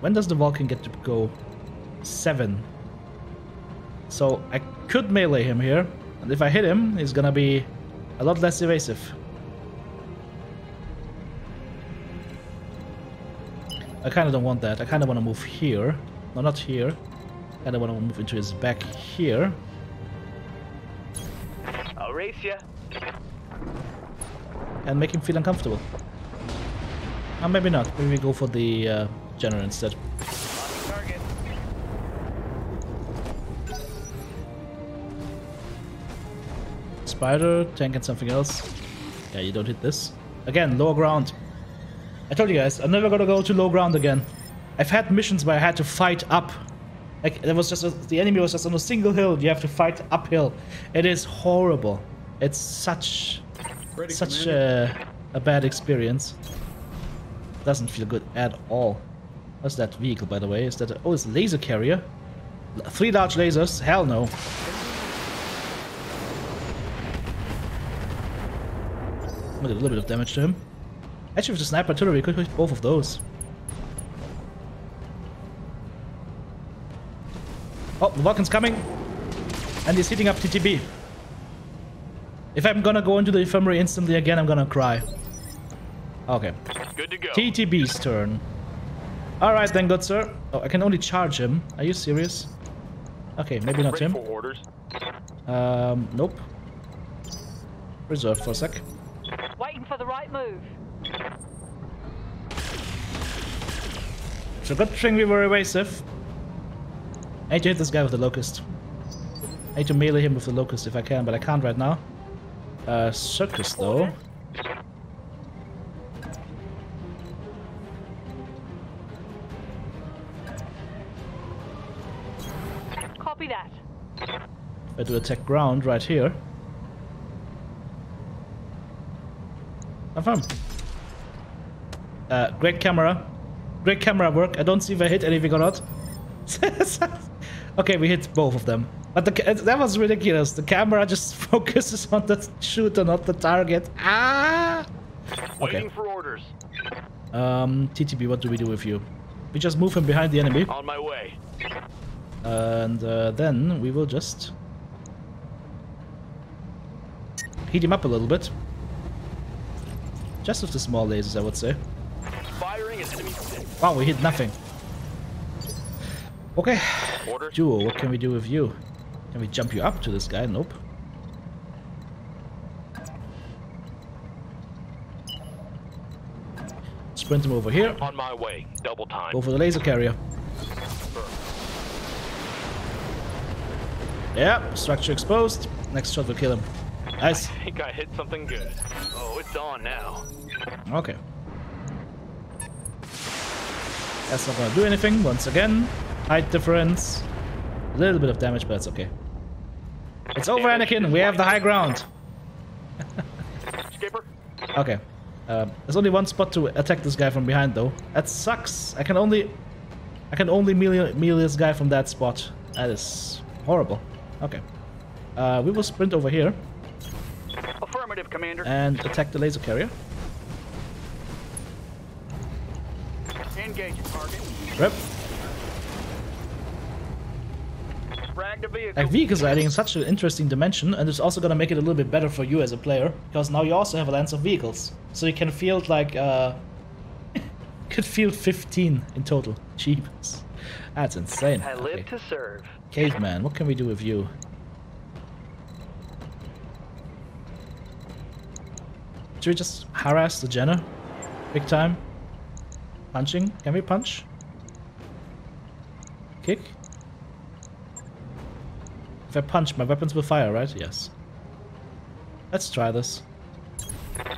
S1: when does the Vulcan get to go? Seven. So I could melee him here, and if I hit him, he's gonna be a lot less evasive. I kind of don't want that. I kind of want to move here. No, not here. I Kind of want to move into his back here.
S3: I'll race ya.
S1: and make him feel uncomfortable. Or maybe not. Maybe we go for the uh, Jenner instead. Spider, tank and something else. Yeah, you don't hit this. Again, lower ground. I told you guys, I'm never gonna go to low ground again. I've had missions where I had to fight up. Like, there was just a, the enemy was just on a single hill. You have to fight uphill. It is horrible. It's such
S2: Ready,
S1: such a, a bad experience. Doesn't feel good at all. What's that vehicle, by the way? Is that a, oh, it's a laser carrier? Three large lasers? Hell no. I did a little bit of damage to him. Actually, with the sniper artillery, we could hit both of those. Oh, the Vulcan's coming! And he's hitting up TTB. If I'm gonna go into the infirmary instantly again, I'm gonna cry. Okay.
S8: Good to go.
S1: TTB's turn. Alright then, good sir. Oh, I can only charge him. Are you serious? Okay, maybe not him.
S8: orders.
S1: Um, nope. Reserved for a sec.
S4: Waiting for the right move.
S1: It's a good thing we were evasive. I need to hit this guy with the locust. I need to melee him with the locust if I can, but I can't right now. Uh, circus though.
S4: Copy that.
S1: I do attack ground right here. Confirm. Uh, great camera. Great camera work. I don't see if I hit anything or not. okay, we hit both of them. But the, that was ridiculous. The camera just focuses on the shooter, not the target. Ah!
S8: Waiting for orders.
S1: Um, TTB, what do we do with you? We just move him behind the enemy.
S8: On my way.
S1: And uh, then we will just heat him up a little bit. Just with the small lasers, I would say. Wow, we hit nothing. Okay,
S8: Orders.
S1: Duo, what can we do with you? Can we jump you up to this guy? Nope. Sprint him over here.
S8: On my way. Double time.
S1: Go for the laser carrier. Yeah, structure exposed. Next shot will kill him. Nice.
S8: I think I hit something good. Oh, it's on now.
S1: Okay. That's not gonna do anything. Once again, height difference. A little bit of damage, but that's okay. It's over, Anakin. We have the high ground.
S8: Skipper.
S1: Okay. Um, there's only one spot to attack this guy from behind, though. That sucks. I can only, I can only melee, melee this guy from that spot. That is horrible. Okay. Uh, we will sprint over here
S3: Affirmative, Commander.
S1: and attack the laser carrier.
S3: Engage target.
S1: Rip.
S3: Vehicle.
S1: Like vehicles are adding such an interesting dimension, and it's also gonna make it a little bit better for you as a player, because now you also have a lance of vehicles, so you can field like uh, could field 15 in total. Jeepers, that's insane.
S3: I live
S1: Okay.
S3: to serve.
S1: Caveman, what can we do with you? Should we just harass the Jenner? Big time? Punching? Can we punch? Kick? If I punch, my weapons will fire, right? Yes. Let's try this.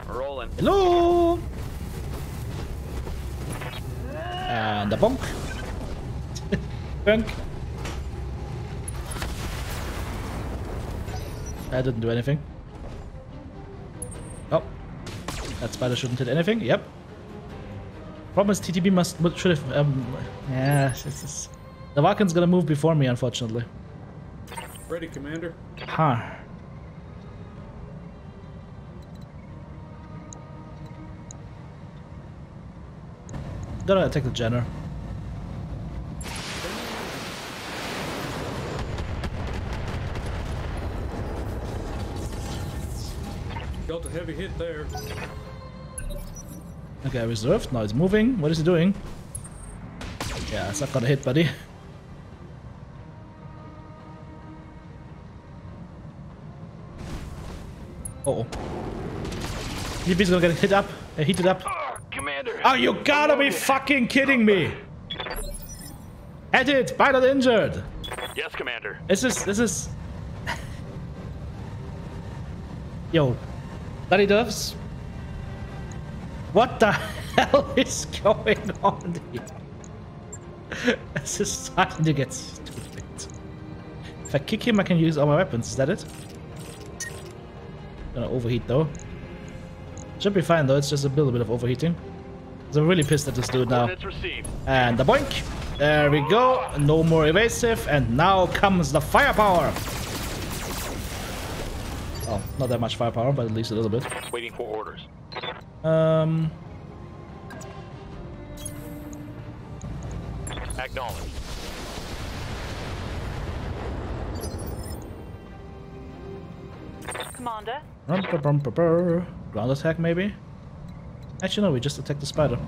S3: Rolling.
S1: Hello! And a bonk. bonk. That didn't do anything. Oh. That spider shouldn't hit anything. Yep. Problem is TTB must should have um yeah this is the Vulcan's gonna move before me unfortunately.
S2: Ready, Commander.
S1: Huh. Gonna attack the Jenner.
S2: Dealt a heavy hit there.
S1: Okay, reserved. Now it's moving. What is he doing? Yeah, it's not got a hit, buddy. Uh oh. TTB's gonna get hit up, uh, heated up.
S8: Ah, Commander.
S1: Oh, you gotta be fucking kidding me! Edit, pilot injured.
S8: Yes, Commander.
S1: This is this is. Yo, bloody doves. What the hell is going on here? this is starting to get stupid. If I kick him, I can use all my weapons. Is that it? Gonna overheat though. Should be fine though. It's just a little bit of overheating. 'Cause I'm really pissed at this dude now. And the boink. There we go. No more evasive. And now comes the firepower. Oh, not that much firepower, but at least a little bit.
S8: Waiting for orders.
S1: Um,
S8: Acknowledged.
S4: Commander,
S1: rum, ba, bum, ba, brr. ground attack maybe. Actually, no. We just attacked the spider.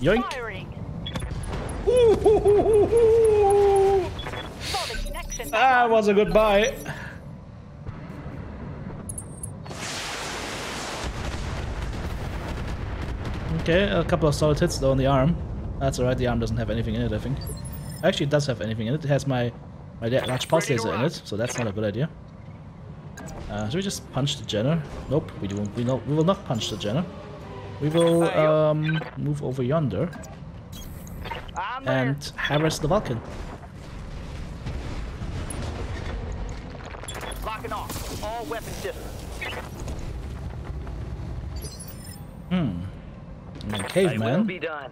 S1: Yoink.
S4: firing.
S1: Ooh,
S4: Solid connection.
S1: that was a good buy. Okay, a couple of solid hits though on the arm. That's alright, the arm doesn't have anything in it, I think. Actually, it does have anything in it. It has my, my la- large pulse laser in it, so that's not a good idea. Uh, should we just punch the Jenner? Nope, we won't. We, we will not punch the Jenner. We will um, move over yonder and harass the Vulcan.
S3: Locking off. All weapon systems.
S1: Hmm. And then
S3: I will be done.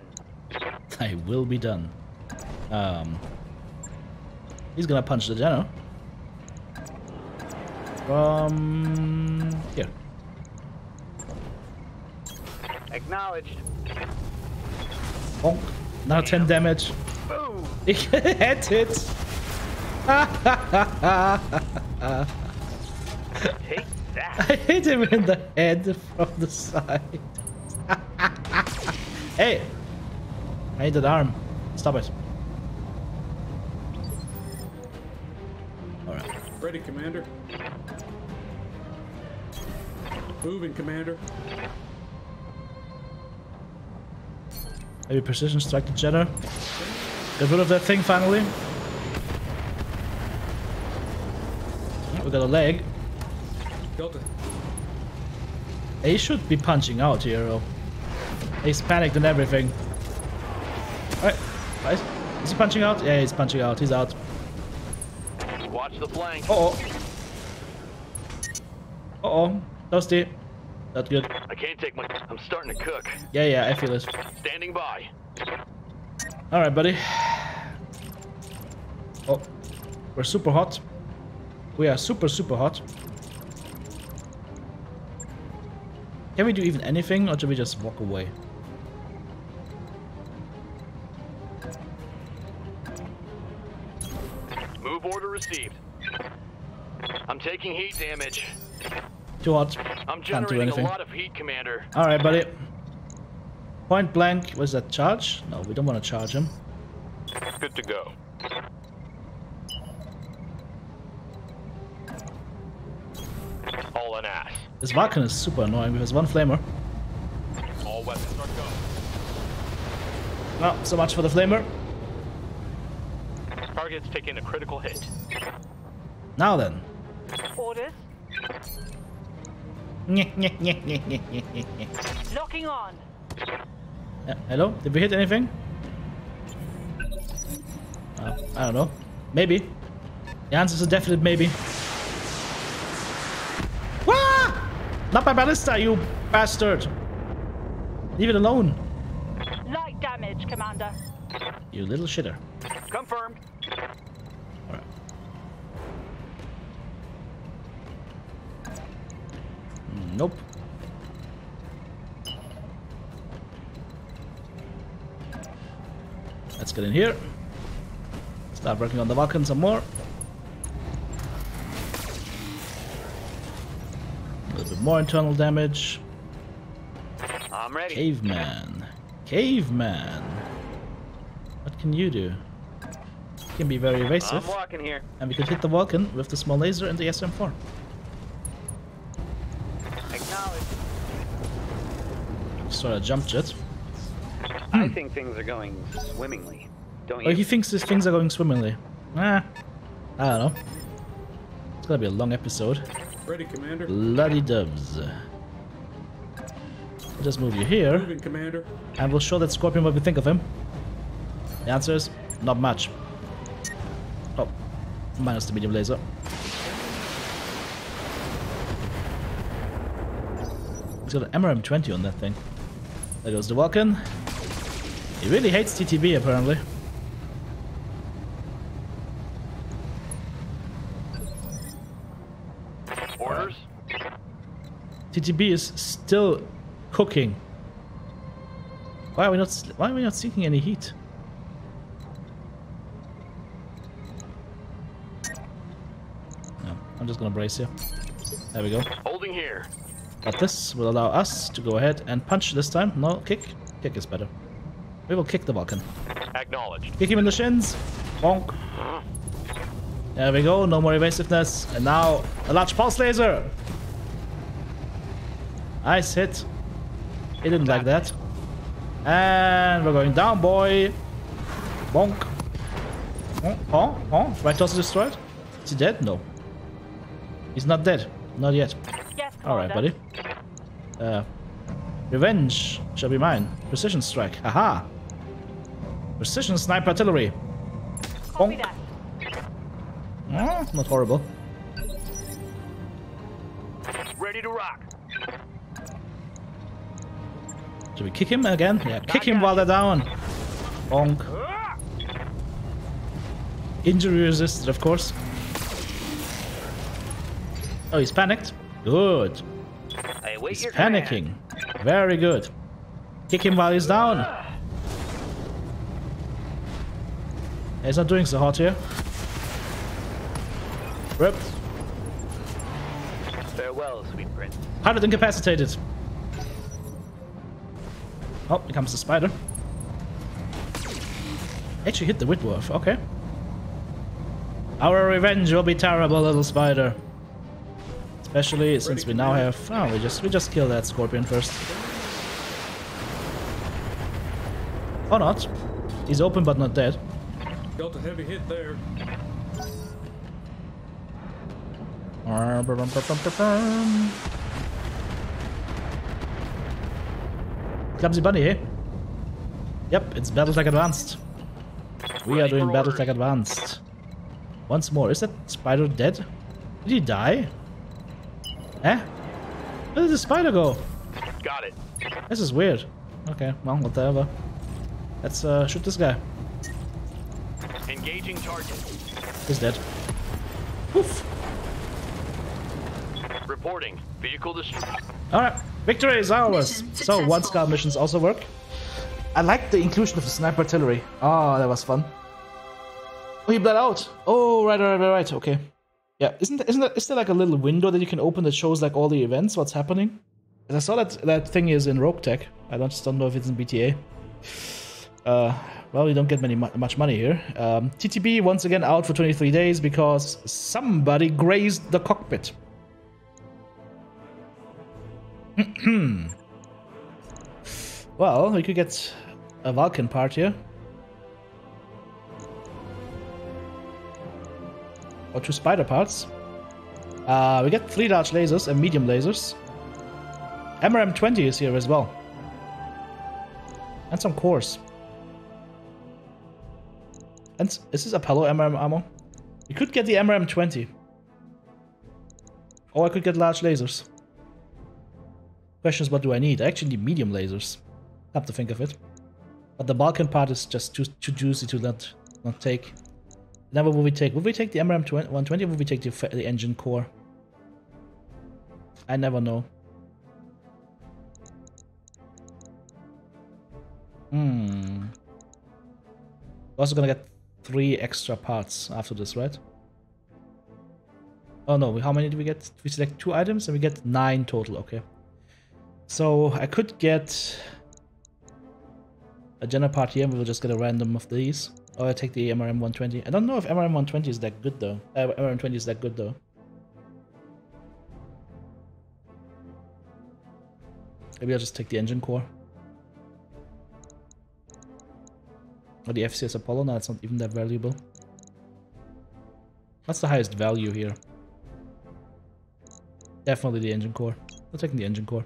S1: I will be done. Um, he's gonna punch the Jenner. From here.
S3: Acknowledged.
S1: Bonk. Now 10 damage.
S3: Boom.
S1: Head hit.
S3: That.
S1: I hit him in the head from the side. Hey! I need that arm. Stop it. Alright.
S2: Ready, Commander. Moving, Commander.
S1: Maybe precision strike the Jenner. Get rid of that thing finally. We got a leg.
S2: Delta.
S1: He should be punching out here, though. He's panicked and everything. Alright. Right. Is he punching out? Yeah, he's punching out. He's out.
S8: Watch the flank.
S1: Uh oh. Uh oh. Toasty. Not good.
S8: I can't take my. I'm starting to cook.
S1: Yeah, yeah, I feel it.
S8: Standing by.
S1: Alright, buddy. Oh. We're super hot. We are super, super hot. Can we do even anything, or should we just walk away?
S8: Taking heat damage.
S1: Too hot.
S8: I'm
S1: Can't do
S8: generating a
S1: anything.
S8: lot of heat, Commander.
S1: Alright, buddy. Point blank. Was that charge? No, we don't want to charge him.
S8: Good to go. All an ass.
S1: This Vulcan is super annoying because one flamer.
S8: All weapons are go.
S1: Well, so much for the flamer.
S8: Target's taking a critical hit.
S1: Now then.
S4: Orders. Locking on.
S1: Yeah, hello? Did we hit anything? Uh, I don't know. Maybe. The answer is a definite maybe. Wah! Not my ballista, you bastard! Leave it alone,
S4: Light damage, Commander.
S1: you little shitter. Get in here. Start working on the Vulcan some more. A little bit more internal damage.
S8: I'm ready.
S1: Caveman. Caveman. What can you do? You can be very evasive.
S8: I'm walking here.
S1: And we could hit the Vulcan with the small laser and the SRM4.
S3: Acknowledge.
S1: Sort of jump jet.
S6: I hmm. think things are going swimmingly. Don't you?
S1: Oh, he thinks these things are going swimmingly. Ah, I don't know. It's gonna be a long episode.
S2: Ready, Commander.
S1: Bloody doves. I'll just move you here,
S2: Moving, Commander.
S1: and we'll show that Scorpion what we think of him. The answer is not much. Oh, minus the medium laser. He's got an MRM-20 on that thing. There goes the Vulcan. He really hates TTB apparently.
S8: Orders?
S1: TTB is still cooking. Why are we not? Why are we not seeking any heat? No, I'm just gonna brace you. There we go.
S8: Holding here.
S1: But this will allow us to go ahead and punch this time. No, kick. Kick is better. We will kick the Vulcan.
S8: Acknowledged.
S1: Kick him in the shins. Bonk. Uh-huh. There we go. No more evasiveness. And now a large pulse laser. Nice hit. He didn't like that. And we're going down, boy. Bonk. Oh, oh, oh. Right torso destroyed. Is he dead? No. He's not dead. Not yet.
S4: Yes,
S1: All right, buddy. Uh, revenge shall be mine. Precision strike. Aha! Precision sniper artillery. Bonk. Oh, not horrible. Should we kick him again? Yeah, kick him while they're down. Bonk. Injury resisted, of course. Oh, he's panicked. Good. He's panicking. Very good. Kick him while he's down. He's not doing so hot here. Rip.
S6: Farewell, sweet prince.
S1: Pilot incapacitated. Oh, here comes the spider. Actually hit the Whitworth, okay. Our revenge will be terrible, little spider. Especially since we now have oh we just we just kill that scorpion first. Or not. He's open but not dead.
S2: Got a heavy hit there.
S1: Clumsy Bunny, eh? Yep, it's Battletech Advanced. We are doing. Battletech Advanced. Once more. Is that spider dead? Did he die? Eh? Where did the spider go?
S8: Got it.
S1: This is weird. Okay, well, whatever. Let's uh, shoot this guy.
S8: Engaging target.
S1: He's dead. Oof.
S8: Reporting. Vehicle destroyed.
S1: Alright, victory is ours. So, one
S7: successful.
S1: scar missions also work. I like the inclusion of the sniper artillery. Oh, that was fun. Oh, he bled out. Oh, right, right, right, right. Okay. Yeah, isn't isn't there, is there like a little window that you can open that shows like all the events, what's happening? 'Cause I saw that that thing is in RogueTech. I don't, just don't know if it's in BTA. Uh, well, you don't get many much money here. Um, TTB once again out for 23 days because somebody grazed the cockpit. Well, we could get a Vulcan part here. Or two spider parts. Uh, we get three large lasers and medium lasers. MRM-20 is here as well. And some cores. And is this Apollo MRM ammo? We could get the MRM-20. Or I could get large lasers. Question is, what do I need? I actually need medium lasers. Come to think of it. But the Vulcan part is just too, too juicy to not, not take. Now what will we take? Will we take the MRM 120 or will we take the, the engine core? I never know. Hmm. We're also gonna get three extra parts after this, right? Oh no, how many do we get? We select two items and we get nine total, okay. So I could get a Jenner part here and we'll just get a random of these. Or I take the MRM 120. I don't know if MRM 120 is that good though. Uh, MRM 20 is that good though. Maybe I'll just take the engine core. Or the FCS Apollo, no, it's not even that valuable. What's the highest value here? Definitely the engine core. We're taking the engine core.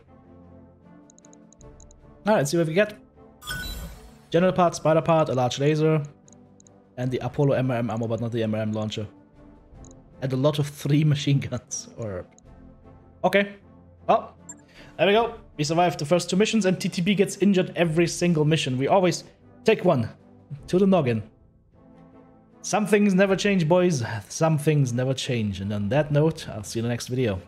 S1: Alright, let's see what we get. Jenner part, spider part, a large laser, and the Apollo MRM ammo, but not the MRM launcher. And a lot of three machine guns. Or Okay. Well, there we go. We survived the first two missions, and TTB gets injured every single mission. We always take one to the noggin. Some things never change, boys. Some things never change. And on that note, I'll see you in the next video.